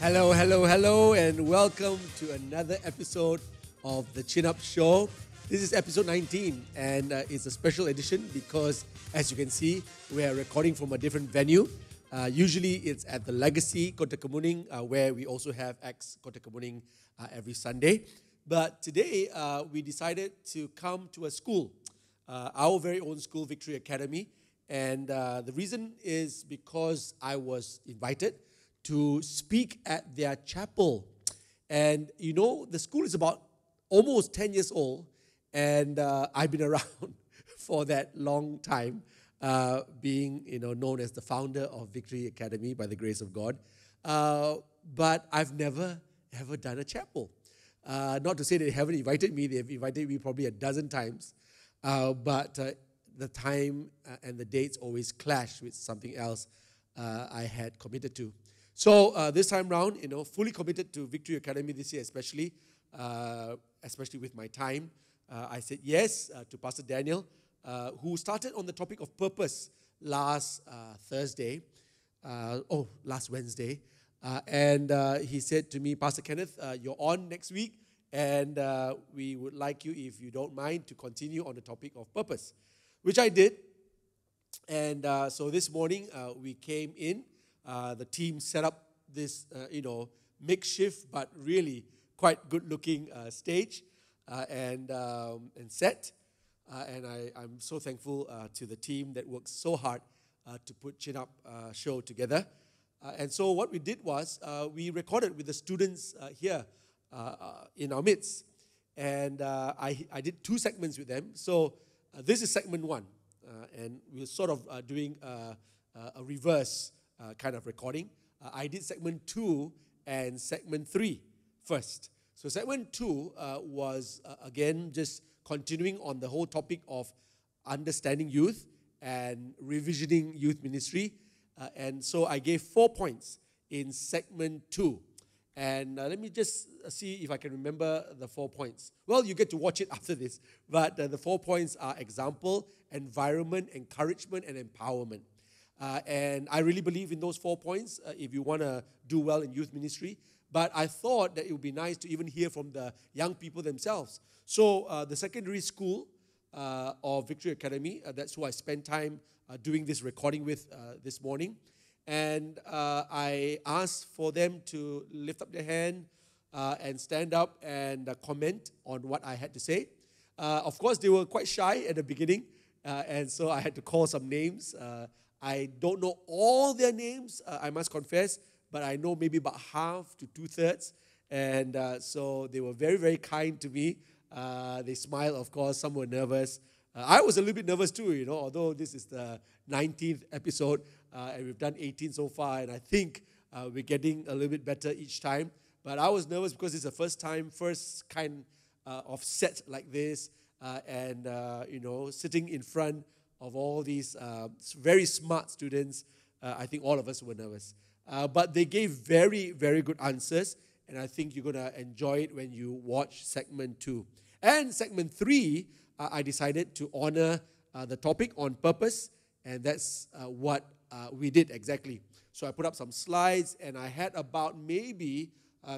Hello, hello, hello, and welcome to another episode of the Chin Up Show. This is episode 19, and uh, it's a special edition because, as you can see, we are recording from a different venue. Uh, usually, it's at the Legacy Kota Kemuning, uh, where we also have Acts Kota Kemuning uh, every Sunday. But today, uh, we decided to come to a school, uh, our very own school, Victory Academy. And the reason is because I was invited to speak at their chapel. And you know, the school is about almost 10 years old, and uh, I've been around for that long time, uh, being you know, known as the founder of Victory Academy by the grace of God. Uh, but I've never, ever done a chapel. Uh, not to say they haven't invited me, they've invited me probably a dozen times. Uh, but uh, the time and the dates always clash with something else I had committed to. So uh, this time round, you know, fully committed to Victory Academy this year, especially, uh, especially with my time. Uh, I said yes uh, to Pastor Daniel, uh, who started on the topic of purpose last uh, Thursday, oh, last Wednesday. And he said to me, Pastor Kenneth, you're on next week, and we would like you, if you don't mind, to continue on the topic of purpose, which I did. And so this morning we came in. Uh, the team set up this, uh, you know, makeshift but really quite good-looking uh, stage uh, and um, and set. Uh, and I, I'm so thankful uh, to the team that worked so hard uh, to put Chin Up uh, show together. And so what we did was we recorded with the students here in our midst. And I, I did two segments with them. So this is segment one. And we're sort of doing a reverse uh, kind of recording. Uh, I did segment two and segment three first. So segment two uh, was uh, again just continuing on the whole topic of understanding youth and revisioning youth ministry. Uh, and so I gave four points in segment two. And let me just see if I can remember the four points. Well, you get to watch it after this. But the four points are example, environment, encouragement, and empowerment. Uh, and I really believe in those four points uh, if you want to do well in youth ministry. But I thought that it would be nice to even hear from the young people themselves. So, uh, the secondary school uh, of Victory Academy, uh, that's who I spent time uh, doing this recording with this morning. And I asked for them to lift up their hand and stand up and comment on what I had to say. Of course, they were quite shy at the beginning, and so I had to call some names. I don't know all their names, uh, I must confess, but I know maybe about half to two thirds. And uh, so they were very, very kind to me. Uh, they smiled, of course. Some were nervous. Uh, I was a little bit nervous too, you know, although this is the 19th episode uh, and we've done 18 so far, and I think uh, we're getting a little bit better each time. But I was nervous because it's the first time, first kind of set like this, and you know, sitting in front of all these uh, very smart students. Uh, I think all of us were nervous, uh, but they gave very, very good answers, and I think you're gonna enjoy it when you watch segment two and segment three. Uh, I decided to honor uh, the topic on purpose, and that's uh, what we did exactly. So I put up some slides, and I had about maybe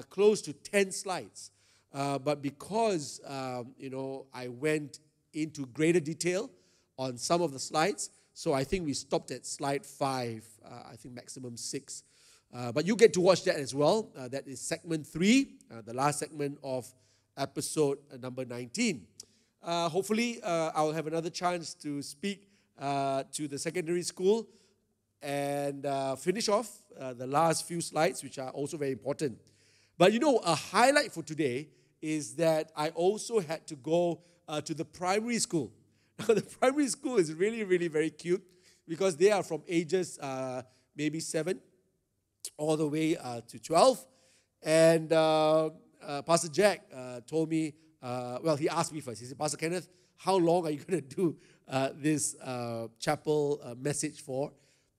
close to 10 slides. But because, um, you know, I went into greater detail on some of the slides, so I think we stopped at slide five, uh, I think maximum six. Uh, but you get to watch that as well. Uh, that is segment three, uh, the last segment of episode uh, number 19. Uh, hopefully, I'll have another chance to speak to the secondary school and finish off the last few slides, which are also very important. But you know, a highlight for today is that I also had to go to the primary school. The primary school is really, really very cute because they are from ages uh, maybe seven all the way uh, to 12. And uh, uh, Pastor Jack uh, told me, uh, well, he asked me first. He said, Pastor Kenneth, how long are you going to do this chapel message for?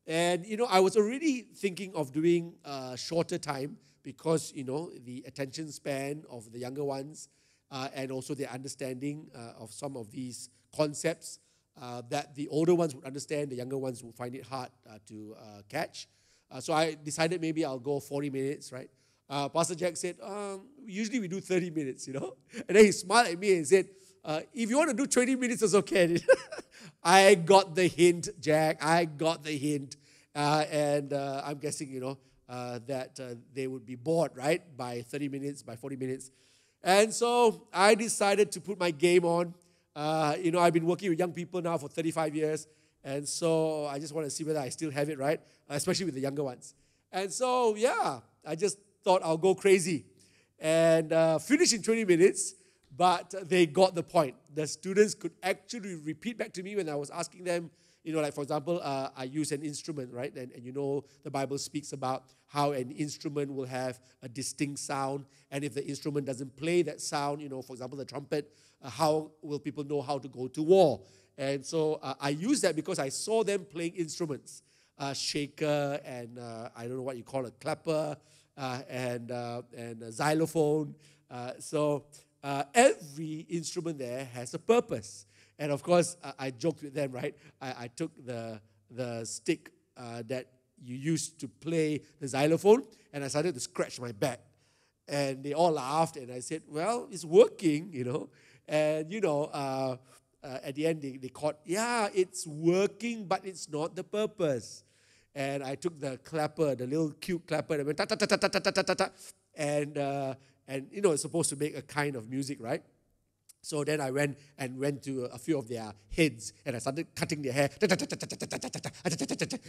And, you know, I was already thinking of doing a shorter time because, you know, the attention span of the younger ones and also their understanding of some of these concepts uh, that the older ones would understand, the younger ones would find it hard uh, to uh, catch. Uh, so I decided maybe I'll go 40 minutes, right? uh, Pastor Jack said, um, usually we do 30 minutes, you know. And then he smiled at me and said, uh, if you want to do 20 minutes, it's okay. I got the hint, Jack. I got the hint. And I'm guessing, you know, that they would be bored, right, by 30 minutes, by 40 minutes. And so I decided to put my game on. Uh, you know, I've been working with young people now for 35 years. And so I just want to see whether I still have it, right? Especially with the younger ones. And so, yeah, I just thought I'll go crazy and uh, finish in 20 minutes, but they got the point. The students could actually repeat back to me when I was asking them, you know, like for example, uh, I use an instrument, right? And, and you know, the Bible speaks about how an instrument will have a distinct sound. And if the instrument doesn't play that sound, you know, for example, the trumpet, uh, how will people know how to go to war? And so uh, I use that because I saw them playing instruments, uh, shaker and uh, I don't know what you call it, clapper uh, and and a xylophone. so every instrument there has a purpose. And of course, I, joked with them, right? I, I took the, the stick uh, that you used to play the xylophone and I started to scratch my back. And they all laughed, and I said, Well, it's working, you know. And, you know, uh, uh, at the end, they, they caught, Yeah, it's working, but it's not the purpose. And I took the clapper, the little cute clapper, and went ta ta ta ta ta ta ta ta ta, and uh, and you know it's supposed to make a kind of music, right? So then I went and went to a few of their heads and I started cutting their hair.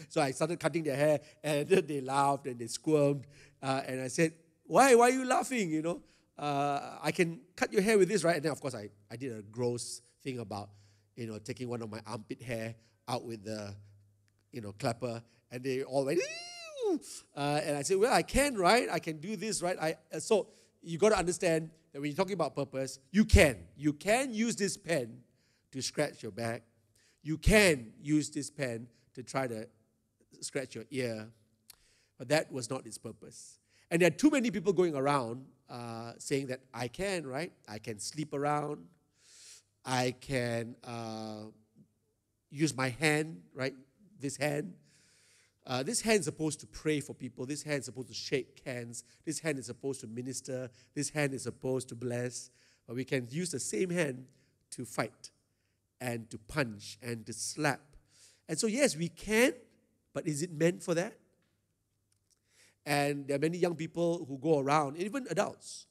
So I started cutting their hair and they laughed and they squirmed. Uh, and I said, Why? Why are you laughing? You know, uh, I can cut your hair with this, right? And then, of course, I, I did a gross thing about, you know, taking one of my armpit hair out with the, you know, clapper. And they all went, uh, and I said, Well, I can, right? I can do this, right? I, uh, so you got to understand that when you're talking about purpose, you can. You can use this pen to scratch your back. You can use this pen to try to scratch your ear. But that was not its purpose. And there are too many people going around uh, saying that I can, right? I can sleep around. I can uh, use my hand, right? This hand. Uh, this hand is supposed to pray for people. This hand is supposed to shake hands. This hand is supposed to minister. This hand is supposed to bless. But we can use the same hand to fight and to punch and to slap. And so, yes, we can, but is it meant for that? And there are many young people who go around, even adults,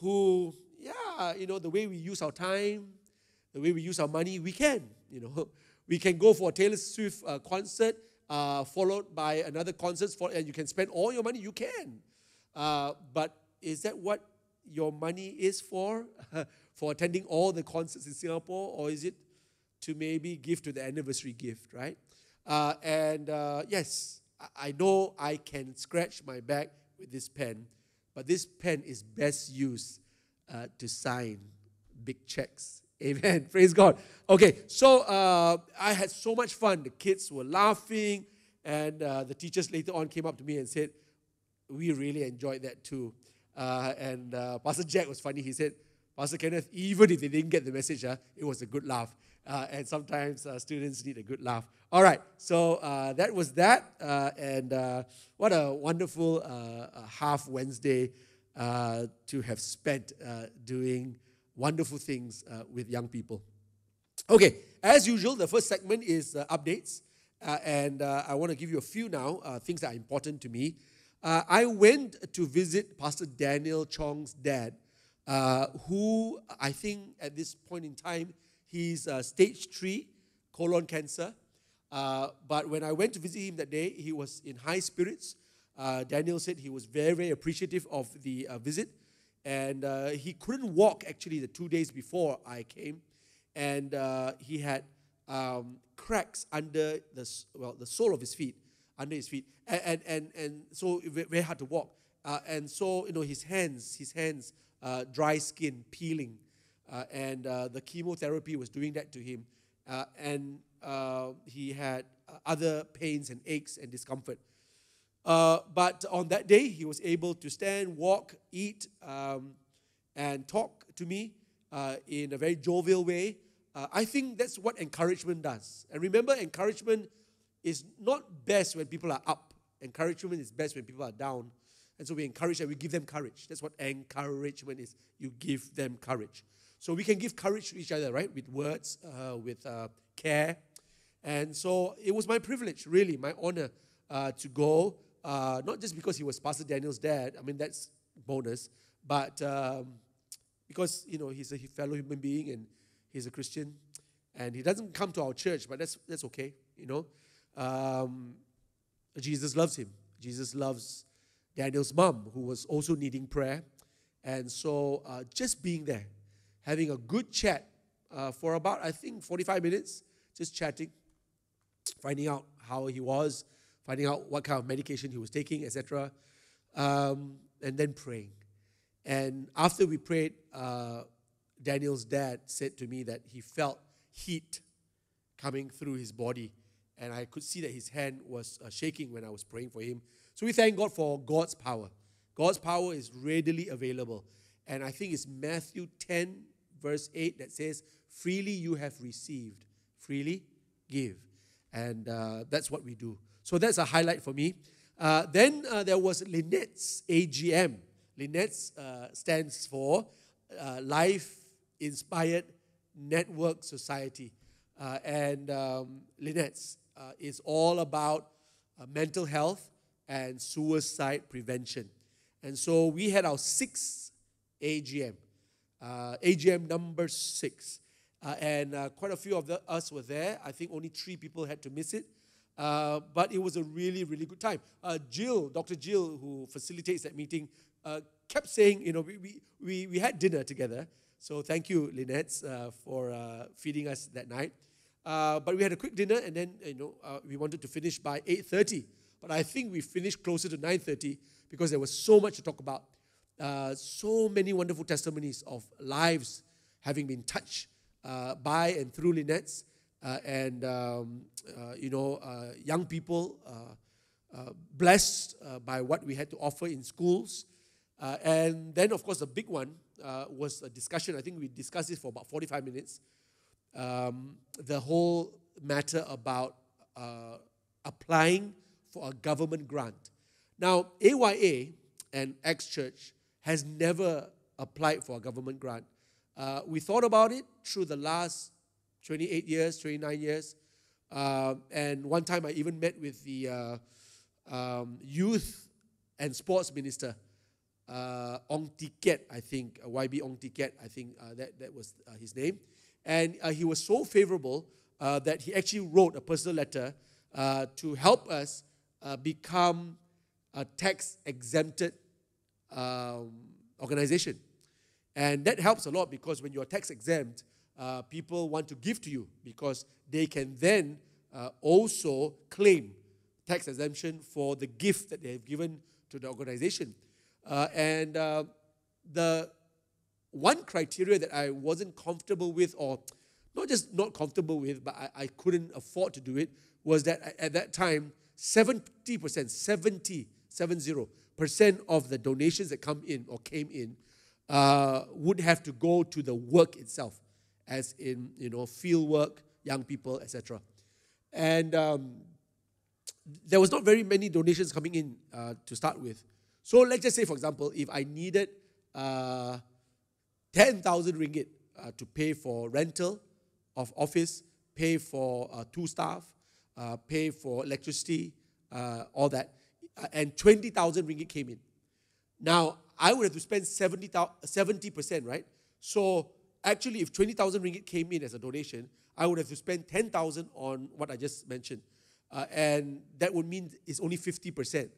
who, yeah, you know, the way we use our time, the way we use our money, we can, you know. We can go for a Taylor Swift uh, concert uh, followed by another concert, for, and you can spend all your money, you can. Uh, but is that what your money is for? for attending all the concerts in Singapore? Or is it to maybe give to the anniversary gift, right? Uh, and uh, yes, I know I can scratch my back with this pen, but this pen is best used uh, to sign big checks Amen. Praise God. Okay, so uh, I had so much fun. The kids were laughing, and uh, the teachers later on came up to me and said, We really enjoyed that too. Uh, and uh, Pastor Jack was funny. He said, Pastor Kenneth, even if they didn't get the message, uh, it was a good laugh. Uh, and sometimes students need a good laugh. All right, so uh, that was that. Uh, and uh, what a wonderful uh, half Wednesday to have spent doing wonderful things uh, with young people. Okay, as usual, the first segment is uh, updates. Uh, and uh, I want to give you a few now, uh, things that are important to me. Uh, I went to visit Pastor Daniel Chong's dad, who I think at this point in time, he's stage three colon cancer. But when I went to visit him that day, he was in high spirits. Daniel said he was very, very appreciative of the visit. And uh, he couldn't walk actually the two days before I came, and uh, he had um, cracks under the well the sole of his feet, under his feet, and and and, and so very hard to walk. Uh, and so you know his hands, his hands, uh, dry skin, peeling, uh, and uh, the chemotherapy was doing that to him, and he had other pains and aches and discomfort. Uh, but on that day, he was able to stand, walk, eat, um, and talk to me uh, in a very jovial way. Uh, I think that's what encouragement does. And remember, encouragement is not best when people are up, encouragement is best when people are down. And so we encourage and we give them courage. That's what encouragement is. You give them courage. So we can give courage to each other, right? With words, uh, with uh, care. And so it was my privilege, really, my honor uh, to go, uh, not just because he was Pastor Daniel's dad, I mean, that's bonus, but um, because, you know, he's a fellow human being and he's a Christian. And he doesn't come to our church, but that's, that's okay, you know. Um, Jesus loves him. Jesus loves Daniel's mom, who was also needing prayer. And so uh, just being there, having a good chat uh, for about, I think, 45 minutes, just chatting, finding out how he was, finding out what kind of medication he was taking, etc., um, and then praying. And after we prayed, uh, Daniel's dad said to me that he felt heat coming through his body. And I could see that his hand was uh, shaking when I was praying for him. So we thank God for God's power. God's power is readily available. And I think it's Matthew 10, verse 8, that says, Freely you have received, freely give. And uh, that's what we do. So that's a highlight for me. Uh, then uh, there was Lynette's AGM. Lynette's uh, stands for uh, Life Inspired Network Society. Uh, and um, Lynette's is all about mental health and suicide prevention. And so we had our sixth AGM, AGM number six. Uh, and uh, quite a few of the, us were there. I think only three people had to miss it. Uh, but it was a really, really good time. Uh, Jill, Dr. Jill, who facilitates that meeting, uh, kept saying, you know, we, we, we, we, had dinner together. So thank you, Lynette, uh, for feeding us that night. but we had a quick dinner, and then you know we wanted to finish by 8:30. But I think we finished closer to 9:30 because there was so much to talk about. so many wonderful testimonies of lives having been touched by and through Lynette's, uh, and um, uh, you know, uh, young people uh, blessed by what we had to offer in schools. and then, of course, the big one was a discussion. I think we discussed this for about 45 minutes. Um, the whole matter about applying for a government grant. Now, AYA and Acts Church has never applied for a government grant. Uh, we thought about it through the last 28 years, 29 years. Uh, and one time I even met with the uh, um, youth and sports minister, uh, Ong Tee Keat, I think, uh, YB Ong Tee Keat, I think uh, that, that was uh, his name. And he was so favorable that he actually wrote a personal letter to help us become a tax exempted um, organization. And that helps a lot because when you're tax exempt, uh, people want to give to you because they can then uh, also claim tax exemption for the gift that they have given to the organization. Uh, and uh, the one criteria that I wasn't comfortable with, or not just not comfortable with, but I, I couldn't afford to do it, was that at that time, 70%, 70, 70% of the donations that come in or came in uh, would have to go to the work itself, as in you know field work, young people, etc. And um, there was not very many donations coming in uh, to start with. So let's just say, for example, if I needed uh, 10,000 ringgit uh, to pay for rental of office, pay for uh, two staff, pay for electricity, all that, and 20,000 ringgit came in. Now, I would have to spend 70, 70%, right? So actually, if 20,000 ringgit came in as a donation, I would have to spend 10,000 on what I just mentioned. Uh, and that would mean it's only 50%.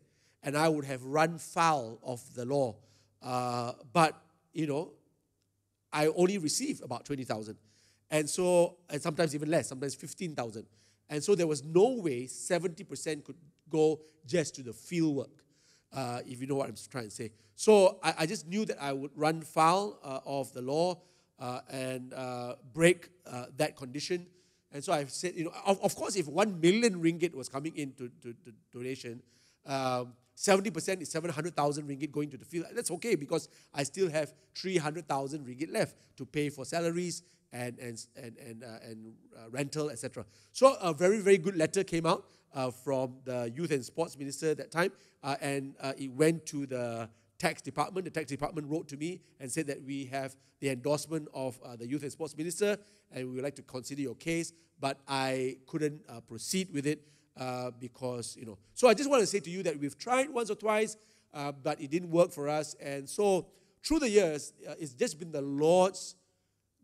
And I would have run foul of the law. Uh, but, you know, I only receive about 20,000. And so, and sometimes even less, sometimes 15,000. And so there was no way 70% could go just to the field work uh, if you know what I'm trying to say. So I, I just knew that I would run foul uh, of the law uh, and uh, break uh, that condition. And so I said, you know, of, of, course, if one million ringgit was coming into to, to donation, um, 70% is 700,000 ringgit going to the field. That's okay because I still have 300,000 ringgit left to pay for salaries and, and, and, and, uh, and rental, etc. So a very, very good letter came out. Uh, from the youth and sports minister at that time, uh, and uh, it went to the tax department. The tax department wrote to me and said that we have the endorsement of uh, the youth and sports minister, and we would like to consider your case, but I couldn't uh, proceed with it uh, because you know. So I just want to say to you that we've tried once or twice, but it didn't work for us, and so through the years, it's just been the Lord's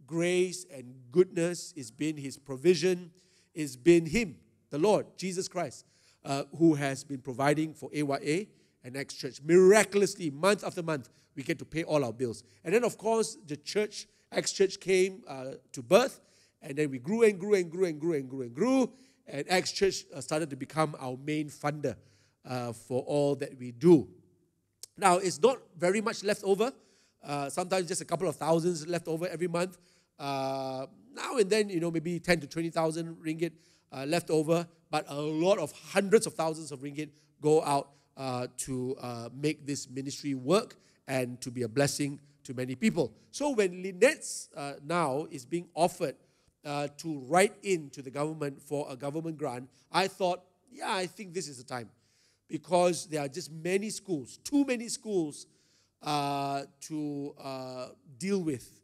grace and goodness. It's been His provision. It's been Him the Lord, Jesus Christ, uh, who has been providing for AYA and Acts Church. Miraculously, month after month, we get to pay all our bills. And then, of course, the church, Acts Church, came uh, to birth, and then we grew and grew and grew and grew and grew and grew. And Acts Church uh, started to become our main funder uh, for all that we do. Now, it's not very much left over. Uh, sometimes just a couple of thousands left over every month. Uh, now and then, you know, maybe 10 to 20,000 ringgit uh, left over, but a lot of hundreds of thousands of ringgit go out uh, to uh, make this ministry work and to be a blessing to many people. So when Lynette's uh, now is being offered uh, to write in to the government for a government grant, I thought, yeah, I think this is the time because there are just many schools, too many schools uh, to deal with.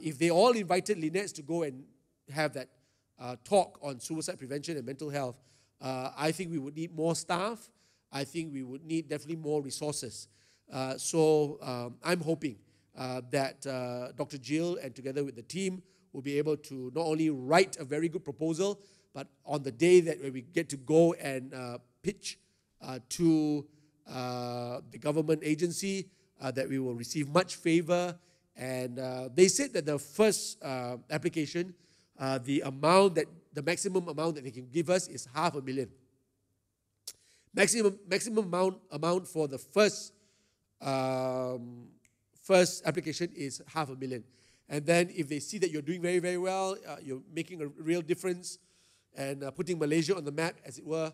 if they all invited Lynette's to go and have that uh, talk on suicide prevention and mental health, uh, I think we would need more staff. I think we would need definitely more resources. Uh, so um, I'm hoping uh, that uh, Dr. Jill and together with the team will be able to not only write a very good proposal, but on the day that we get to go and pitch to the government agency, that we will receive much favor. And they said that the first application uh, the amount that the maximum amount that they can give us is half a million. Maximum maximum amount amount for the first um, first application is half a million, and then if they see that you're doing very very well, uh, you're making a real difference, and uh, putting Malaysia on the map, as it were,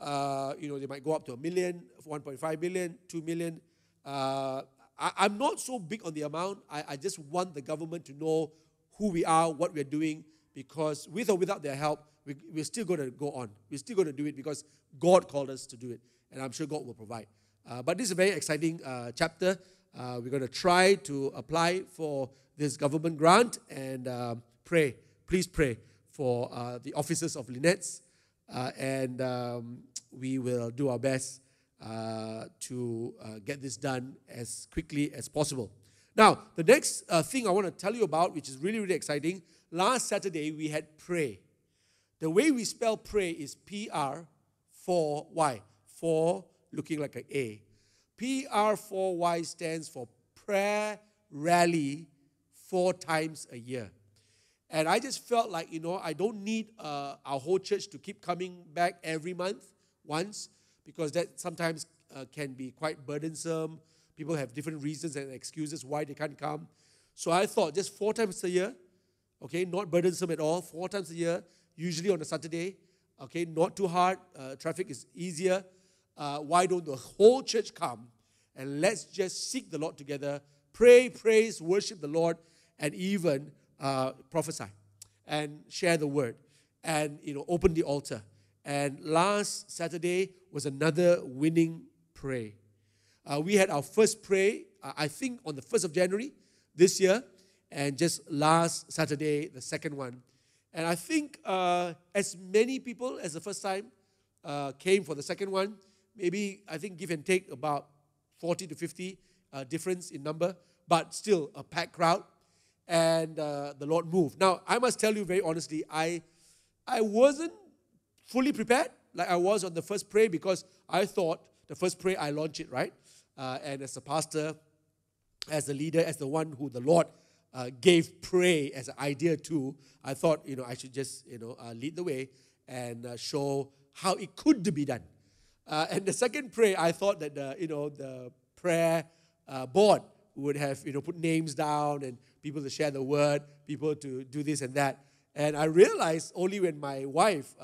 uh, you know they might go up to a million, 1.5 million, 2 million. Uh, I, am not so big on the amount. I, I just want the government to know who we are, what we're doing, because with or without their help, we, we're still going to go on. We're still going to do it because God called us to do it, and I'm sure God will provide. Uh, but this is a very exciting uh, chapter. Uh, we're going to try to apply for this government grant and uh, pray. Please pray for uh, the officers of Lynette's, uh, and um, we will do our best to get this done as quickly as possible. Now, the next thing I want to tell you about, which is really, really exciting, last Saturday we had pray. The way we spell pray is P R 4 Y. 4 looking like an A. P R 4 Y stands for prayer rally four times a year. And I just felt like, you know, I don't need uh, our whole church to keep coming back every month once because that sometimes uh, can be quite burdensome. People have different reasons and excuses why they can't come. So I thought just four times a year, okay, not burdensome at all, four times a year, usually on a Saturday, okay, not too hard, uh, traffic is easier. Uh, why don't the whole church come and let's just seek the Lord together, pray, praise, worship the Lord, and even uh, prophesy and share the word and you know open the altar. And last Saturday was another winning pray. Uh, we had our first pray, uh, I think, on the 1st of January this year and just last Saturday, the second one. And I think uh, as many people as the first time uh, came for the second one, maybe I think give and take about 40 to 50 uh, difference in number, but still a packed crowd. And uh, the Lord moved. Now, I must tell you very honestly, I, I wasn't fully prepared like I was on the first prayer because I thought the first prayer I launched it, right? Uh, and as a pastor, as a leader, as the one who the Lord uh, gave pray as an idea to, I thought, you know, I should just, you know, uh, lead the way and uh, show how it could be done. Uh, and the second prayer, I thought that, the, you know, the prayer uh, board would have, you know, put names down and people to share the word, people to do this and that. And I realized only when my wife,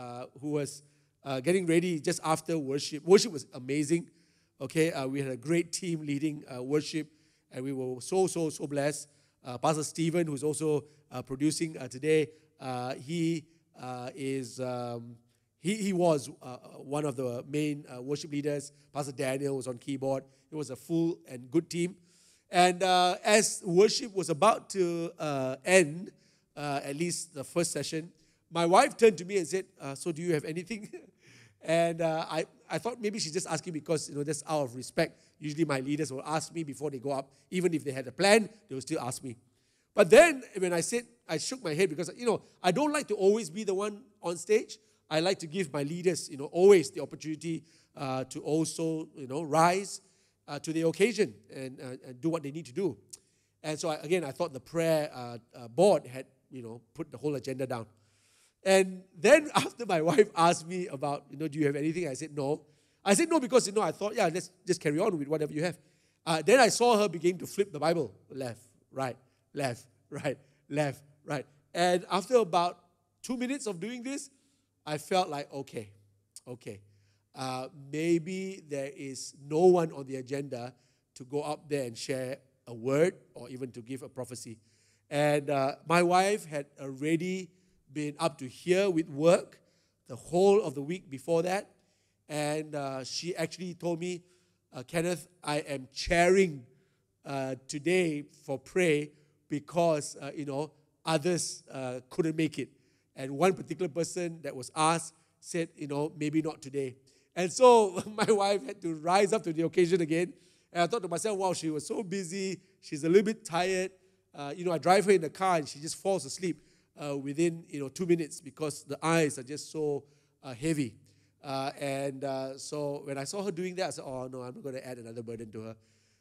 who was getting ready just after worship, worship was amazing. Okay, we had a great team leading worship, and we were so, so, so blessed Pastor Stephen, who's also uh, producing uh, today, uh, he is um, he, he was uh, one of the main uh, worship leaders. Pastor Daniel was on keyboard. It was a full and good team. And uh, as worship was about to uh, end, uh, at least the first session, my wife turned to me and said, uh, So, do you have anything? and I, I thought maybe she's just asking because, you know, that's out of respect. Usually my leaders will ask me before they go up. Even if they had a plan, they will still ask me. But then when I said, I shook my head because, you know, I don't like to always be the one on stage. I like to give my leaders, you know, always the opportunity uh, to also, you know, rise uh, to the occasion and, uh, and, do what they need to do. And so, I, again, I thought the prayer uh, uh, board had, you know, put the whole agenda down. And then after my wife asked me about, you know, do you have anything? I said, no. I said no because, you know, I thought, yeah, let's just carry on with whatever you have. Uh, then I saw her begin to flip the Bible left, right, left, right, left, right. And after about two minutes of doing this, I felt like, okay, okay, uh, maybe there is no one on the agenda to go up there and share a word or even to give a prophecy. And uh, my wife had already been up to here with work the whole of the week before that. And uh, she actually told me, uh, Kenneth, I am chairing uh, today for pray because, uh, you know, others uh, couldn't make it. And one particular person that was asked said, you know, maybe not today. And so my wife had to rise up to the occasion again. And I thought to myself, wow, she was so busy. She's a little bit tired. Uh, you know, I drive her in the car and she just falls asleep uh, within, you know, two minutes because the eyes are just so uh, heavy. Uh, and uh, so when I saw her doing that, I said, oh, no, I'm not going to add another burden to her.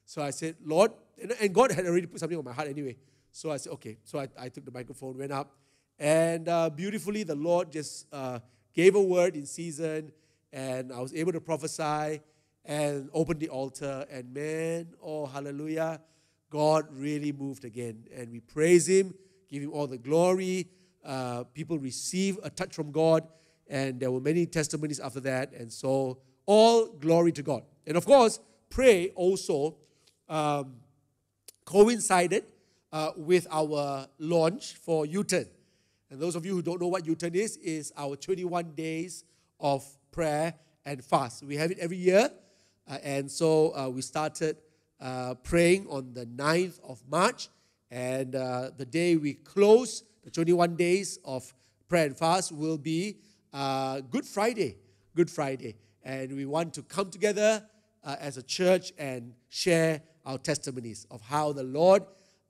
So I said, Lord, and, and, God had already put something on my heart anyway. So I said, okay. So I, I took the microphone, went up, and uh, beautifully, the Lord just uh, gave a word in season, and I was able to prophesy and open the altar. And man, oh, hallelujah, God really moved again. And we praise Him, give Him all the glory. Uh, people receive a touch from God and there were many testimonies after that. And so, all glory to God. And of course, pray also um, coincided uh, with our launch for U-Turn. And those of you who don't know what U-Turn is, is our 21 days of prayer and fast. We have it every year. Uh, and so uh, we started uh, praying on the 9th of March. And uh, the day we close the 21 days of prayer and fast will be uh, Good Friday. Good Friday. And we want to come together uh, as a church and share our testimonies of how the Lord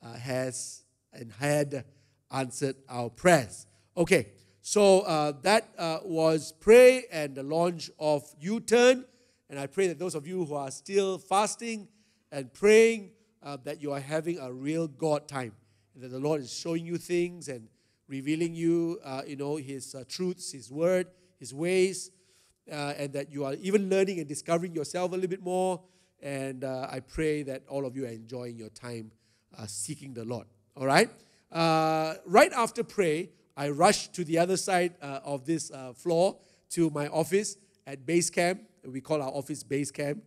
uh, has and had answered our prayers. Okay, so uh, that uh, was pray and the launch of U Turn. And I pray that those of you who are still fasting and praying, uh, that you are having a real God time. That the Lord is showing you things and revealing you, uh, you know, His uh, truths, His word, His ways, uh, and that you are even learning and discovering yourself a little bit more. And uh, I pray that all of you are enjoying your time uh, seeking the Lord. All right? Right after pray, I rushed to the other side of this floor to my office at base camp. We call our office base camp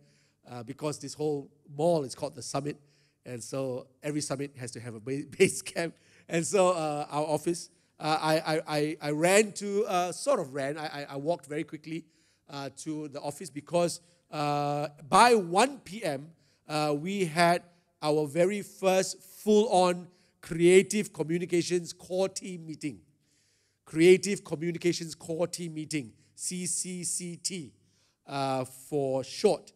because this whole mall is called the summit. And so every summit has to have a base camp. And so uh, our office, uh, I, I, I ran to, uh, sort of ran, I, I walked very quickly uh, to the office because uh, by 1 p.m., uh, we had our very first full on creative communications core team meeting. Creative Communications Core Team Meeting, CCCT for short.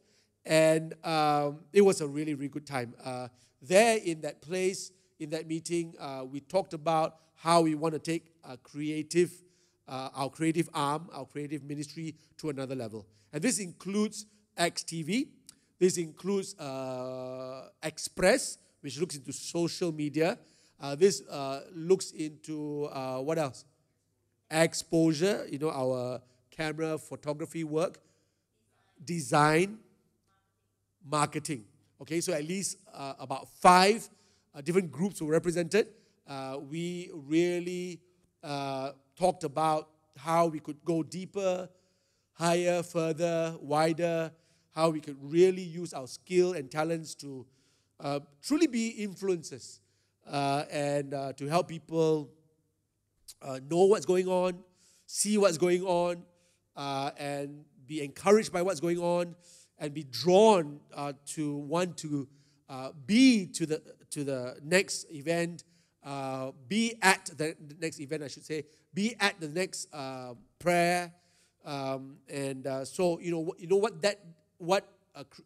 And um, it was a really, really good time. there in that place, in that meeting, uh, we talked about how we want to take a creative, uh, our creative arm, our creative ministry to another level. And this includes XTV, this includes uh, Express, which looks into social media. Uh, this uh, looks into uh, what else? Exposure, you know, our camera photography work, design, marketing. Okay, so at least about five uh, different groups were represented. Uh, we really uh, talked about how we could go deeper, higher, further, wider, how we could really use our skill and talents to uh, truly be influencers uh, and uh, to help people know what's going on, see what's going on, uh, and be encouraged by what's going on and be drawn uh, to want to uh, be to the to the next event, uh, be at the next event, I should say, be at the next uh, prayer, um, and uh, so you know you know what that what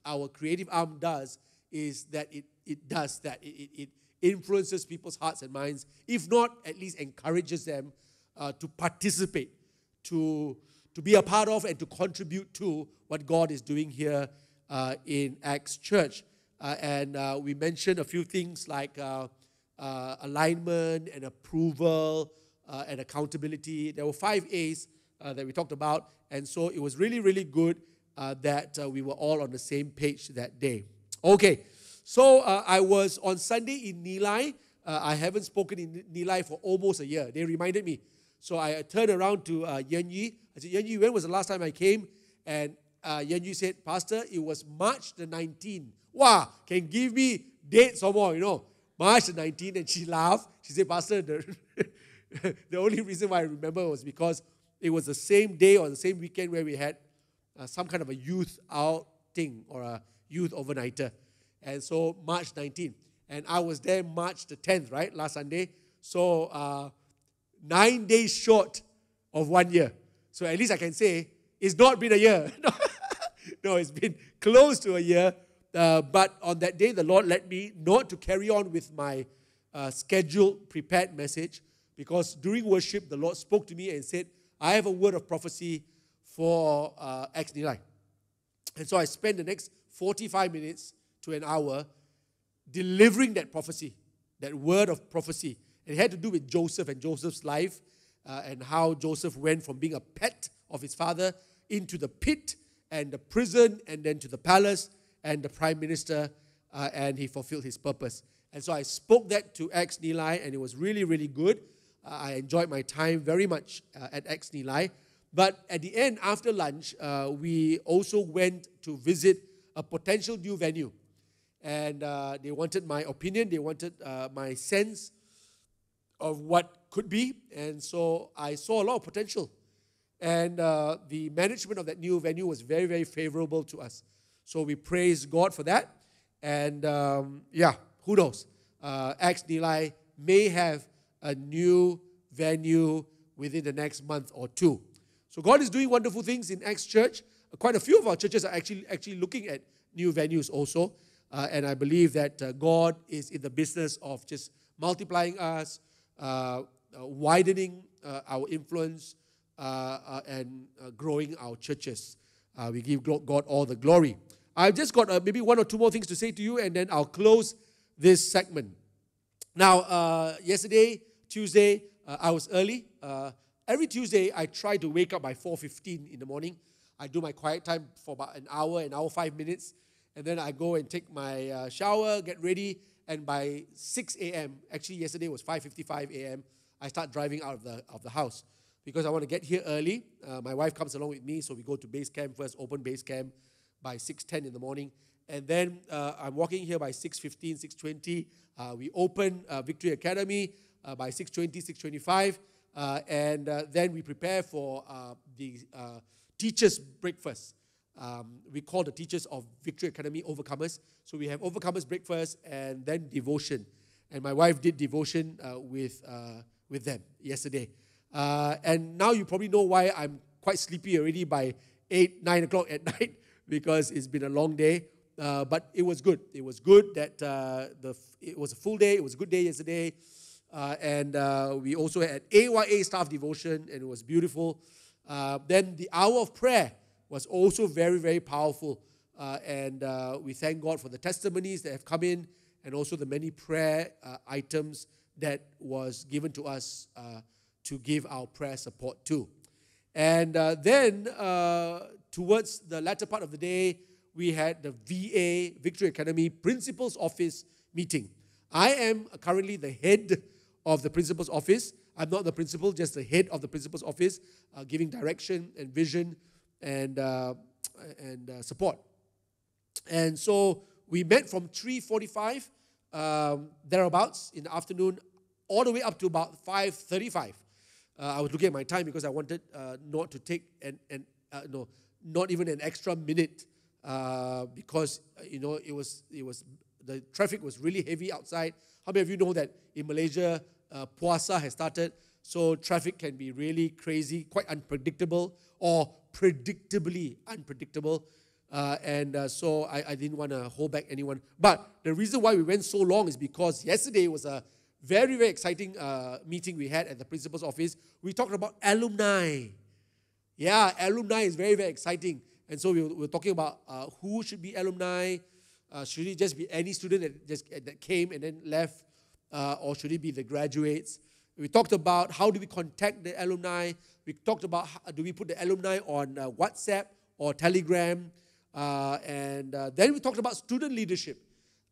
our creative arm does is that it it does that. It, it, it influences people's hearts and minds, if not at least encourages them uh, to participate, to to be a part of, and to contribute to what God is doing here uh, in Acts Church. Uh, and uh, we mentioned a few things like uh, uh, alignment and approval and accountability. There were five A's that we talked about. And so it was really, really good that we were all on the same page that day. Okay, so I was on Sunday in Nilai. I haven't spoken in Nilai for almost a year. They reminded me. So I turned around to uh, Yen Yi. I said, Yen Yi, when was the last time I came? And uh, Yen Yi said, Pastor, it was March the 19th. Wow, can give me dates or more, you know. March the 19th, and she laughed. She said, Pastor, the, the only reason why I remember was because it was the same day or the same weekend where we had uh, some kind of a youth outing or a youth overnighter. And so March 19th. And I was there March the 10th, right? Last Sunday. So uh, nine days short of one year. So at least I can say it's not been a year. no, it's been close to a year uh, but on that day, the Lord led me not to carry on with my uh, scheduled, prepared message because during worship, the Lord spoke to me and said, I have a word of prophecy for uh, Nilai. And so I spent the next 45 minutes to an hour delivering that prophecy, that word of prophecy. It had to do with Joseph and Joseph's life uh, and how Joseph went from being a pet of his father into the pit and the prison and then to the palace and the prime minister, uh, and he fulfilled his purpose. And so I spoke that to Acts Nilai and it was really, really good. Uh, I enjoyed my time very much uh, at Acts Nilai. But at the end, after lunch, uh, we also went to visit a potential new venue. And uh, they wanted my opinion, they wanted my sense of what could be. And so I saw a lot of potential. And the management of that new venue was very, very favorable to us. So we praise God for that. And um, yeah, who knows? Uh, Acts Nilai may have a new venue within the next month or two. So God is doing wonderful things in Acts Church. Quite a few of our churches are actually actually looking at new venues also. Uh, and I believe that uh, God is in the business of just multiplying us, uh, uh widening uh, our influence, uh, and growing our churches. we give God all the glory. I've just got uh, maybe one or two more things to say to you, and then I'll close this segment. Now, uh, yesterday, Tuesday, uh, I was early. Uh, every Tuesday, I try to wake up by 4.15 in the morning. I do my quiet time for about an hour, an hour, five minutes, and then I go and take my uh, shower, get ready, and by 6 a.m., actually yesterday was 5.55 a.m., I start driving out of the, of the house because I want to get here early. Uh, my wife comes along with me, so we go to base camp first, open base camp, by 6.10 in the morning. And then uh, I'm walking here by 6.15, 6.20. Uh, we open uh, Victory Academy uh, by 6.20, 6.25. Uh, and then we prepare for the teachers' breakfast. Um, we call the teachers of Victory Academy Overcomers. So we have Overcomers breakfast and then devotion. And my wife did devotion with, with them yesterday. and now you probably know why I'm quite sleepy already by 8, 9 o'clock at night because it's been a long day. Uh, but it was good. It was good that uh, the it was a full day. It was a good day yesterday, uh, and uh, we also had AYA staff devotion, and it was beautiful. Uh, then the hour of prayer was also very very powerful, uh, and uh, we thank God for the testimonies that have come in, and also the many prayer uh, items that was given to us uh, to give our prayer support to. And then towards the latter part of the day, we had the VA, Victory Academy Principal's Office meeting. I am currently the head of the principal's office. I'm not the principal, just the head of the principal's office, uh, giving direction and vision and, uh, and uh, support. And so we met from 3.45, um, thereabouts, in the afternoon, all the way up to about 5.35. Uh, I was looking at my time because I wanted uh, not to take and an uh, no, not even an extra minute uh, because you know it was it was the traffic was really heavy outside. How many of you know that in Malaysia, Puasa has started, so traffic can be really crazy, quite unpredictable, or predictably unpredictable. Uh, and uh, so I, I didn't want to hold back anyone. But the reason why we went so long is because yesterday was a very, very exciting uh, meeting we had at the principal's office. We talked about alumni. Yeah, alumni is very, very exciting. And so we were, talking about uh, who should be alumni. Uh, should it just be any student that, just, that came and then left? Uh, or should it be the graduates? We talked about how do we contact the alumni. We talked about how, do we put the alumni on uh, WhatsApp or Telegram. Uh, and uh, then we talked about student leadership.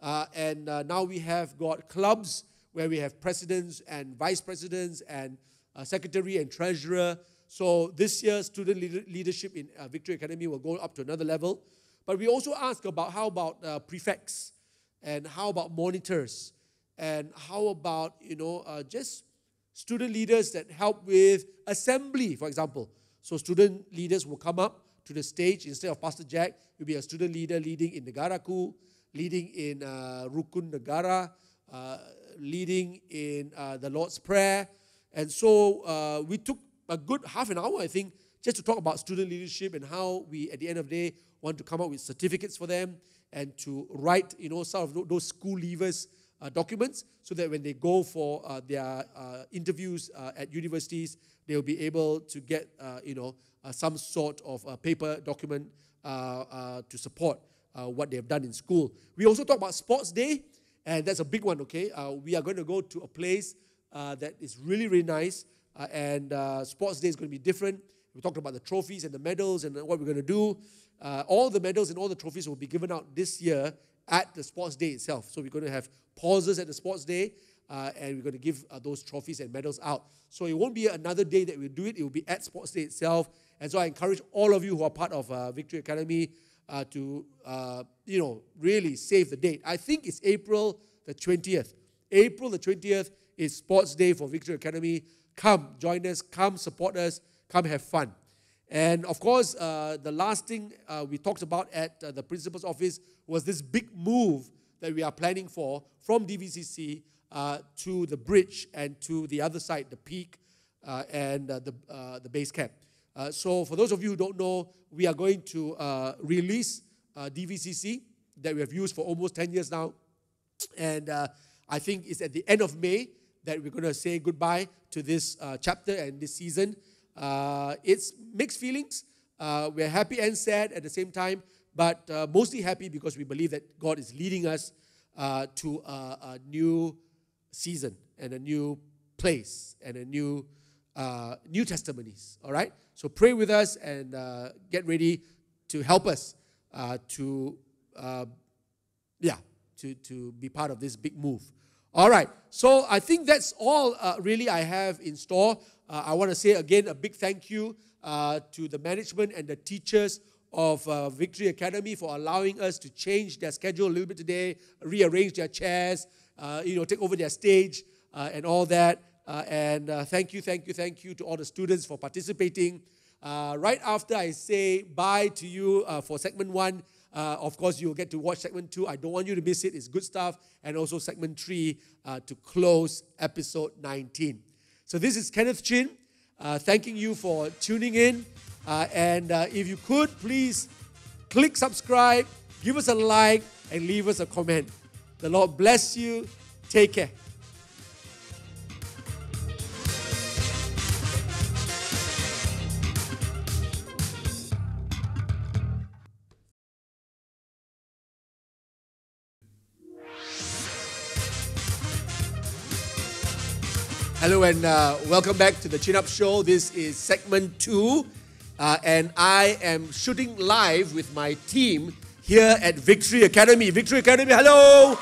and now we have got clubs where we have presidents and vice presidents and secretary and treasurer. So this year, student leadership in uh, Victory Academy will go up to another level. But we also ask about how about uh, prefects and how about monitors and how about you know uh, just student leaders that help with assembly, for example. So student leaders will come up to the stage instead of Pastor Jack. Will be a student leader leading in Negaraku, leading in uh, Rukun Negara, uh, leading in uh, the Lord's Prayer. And so uh, we took a good half an hour, I think, just to talk about student leadership and how we, at the end of the day, want to come up with certificates for them and to write, you know, some of those school leavers documents so that when they go for uh, their uh, interviews uh, at universities, they'll be able to get, uh, you know, uh, some sort of paper document to support what they've done in school. We also talk about sports day, and that's a big one, okay? we are going to go to a place that is really, really nice. Uh, and uh, sports day is going to be different. We talked about the trophies and the medals and what we're going to do. Uh, all the medals and all the trophies will be given out this year at the sports day itself. So we're going to have pauses at the sports day, uh, and we're going to give uh, those trophies and medals out. So it won't be another day that we do it. It will be at sports day itself. And so I encourage all of you who are part of uh, Victory Academy to, you know, really save the date. I think it's April the 20th. April the 20th is sports day for Victory Academy. Come, join us, come, support us, come have fun. And of course, uh, the last thing uh, we talked about at uh, the principal's office was this big move that we are planning for from DVCC uh, to the bridge and to the other side, the peak uh, and uh, the, the base camp. so, for those of you who don't know, we are going to release DVCC that we have used for almost 10 years now. And I think it's at the end of May that we're going to say goodbye to this chapter and this season. Uh, it's mixed feelings. Uh, we're happy and sad at the same time, but uh, mostly happy because we believe that God is leading us uh, to a, a, new season and a new place and a new uh, new testimonies. All right. So pray with us and get ready to help us to yeah to to be part of this big move. All right. So I think that's all uh, really I have in store. Uh, I want to say again a big thank you uh, to the management and the teachers of uh, Victory Academy for allowing us to change their schedule a little bit today, rearrange their chairs, uh, you know, take over their stage uh, and all that. and thank you, thank you, thank you to all the students for participating. right after I say bye to you for segment one, uh, of course, you'll get to watch segment two. I don't want you to miss it. It's good stuff. And also segment three uh, to close episode 19. So this is Kenneth Chin uh, thanking you for tuning in. Uh, and uh, if you could, please click subscribe, give us a like, and leave us a comment. The Lord bless you. Take care. And uh, welcome back to the Chin Up Show. This is segment two, uh, and I am shooting live with my team here at Victory Academy. Victory Academy, hello!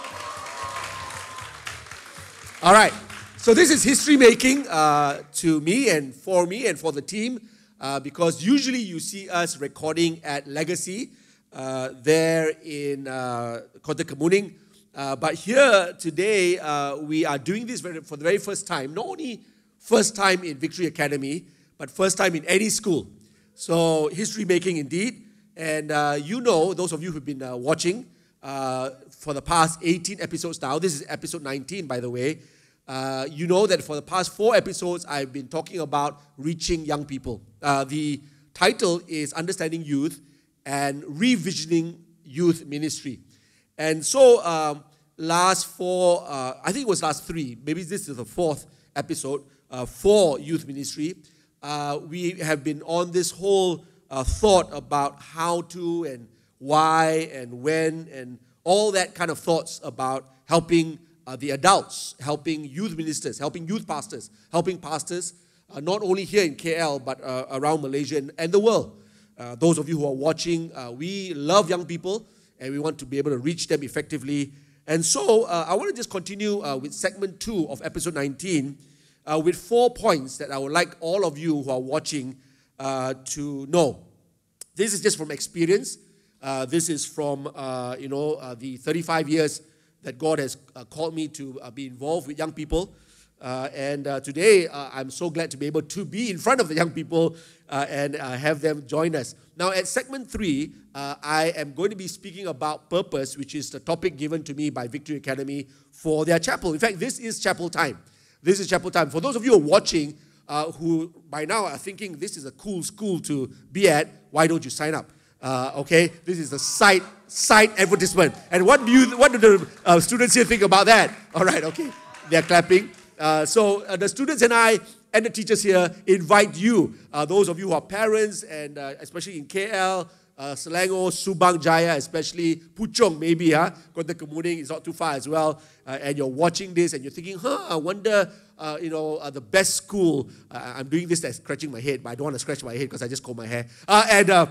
All right, so this is history making uh, to me and for me and for the team uh, because usually you see us recording at Legacy uh, there in uh, Kota Kemuning. Uh, but here today, uh, we are doing this for the very first time. Not only first time in Victory Academy, but first time in any school. So, history making indeed. And uh, you know, those of you who've been uh, watching uh, for the past 18 episodes now, this is episode 19, by the way. Uh, you know that for the past four episodes, I've been talking about reaching young people. The title is Understanding Youth and Revisioning Youth Ministry. And so, um, last four, uh, I think it was last three, maybe this is the fourth episode for youth ministry. we have been on this whole uh, thought about how to and why and when and all that kind of thoughts about helping uh, the adults, helping youth ministers, helping youth pastors, helping pastors uh, not only here in KL but uh, around Malaysia and, and the world. Uh, those of you who are watching, uh, we love young people and we want to be able to reach them effectively. And so I want to just continue with segment two of episode 19 with four points that I would like all of you who are watching uh, to know. This is just from experience. Uh, this is from uh, you know uh, the 35 years that God has uh, called me to uh, be involved with young people. And today, I'm so glad to be able to be in front of the young people and have them join us. Now, at segment three, I am going to be speaking about purpose, which is the topic given to me by Victory Academy for their chapel. In fact, this is chapel time. This is chapel time. For those of you who are watching, uh, who by now are thinking this is a cool school to be at, why don't you sign up? Uh, okay, this is a site site advertisement. And what do you what do the uh, students here think about that? All right, okay, they're clapping. Uh, so uh, the students and I and the teachers here invite you, uh, those of you who are parents and especially in KL, uh, Selangor, Subang Jaya, especially Puchong, maybe, huh? Kota Kemuning is not too far as well. Uh, and you're watching this and you're thinking, huh, I wonder, uh, you know, uh, the best school. Uh, I'm doing this as scratching my head, but I don't want to scratch my head because I just comb my hair. Uh, and uh,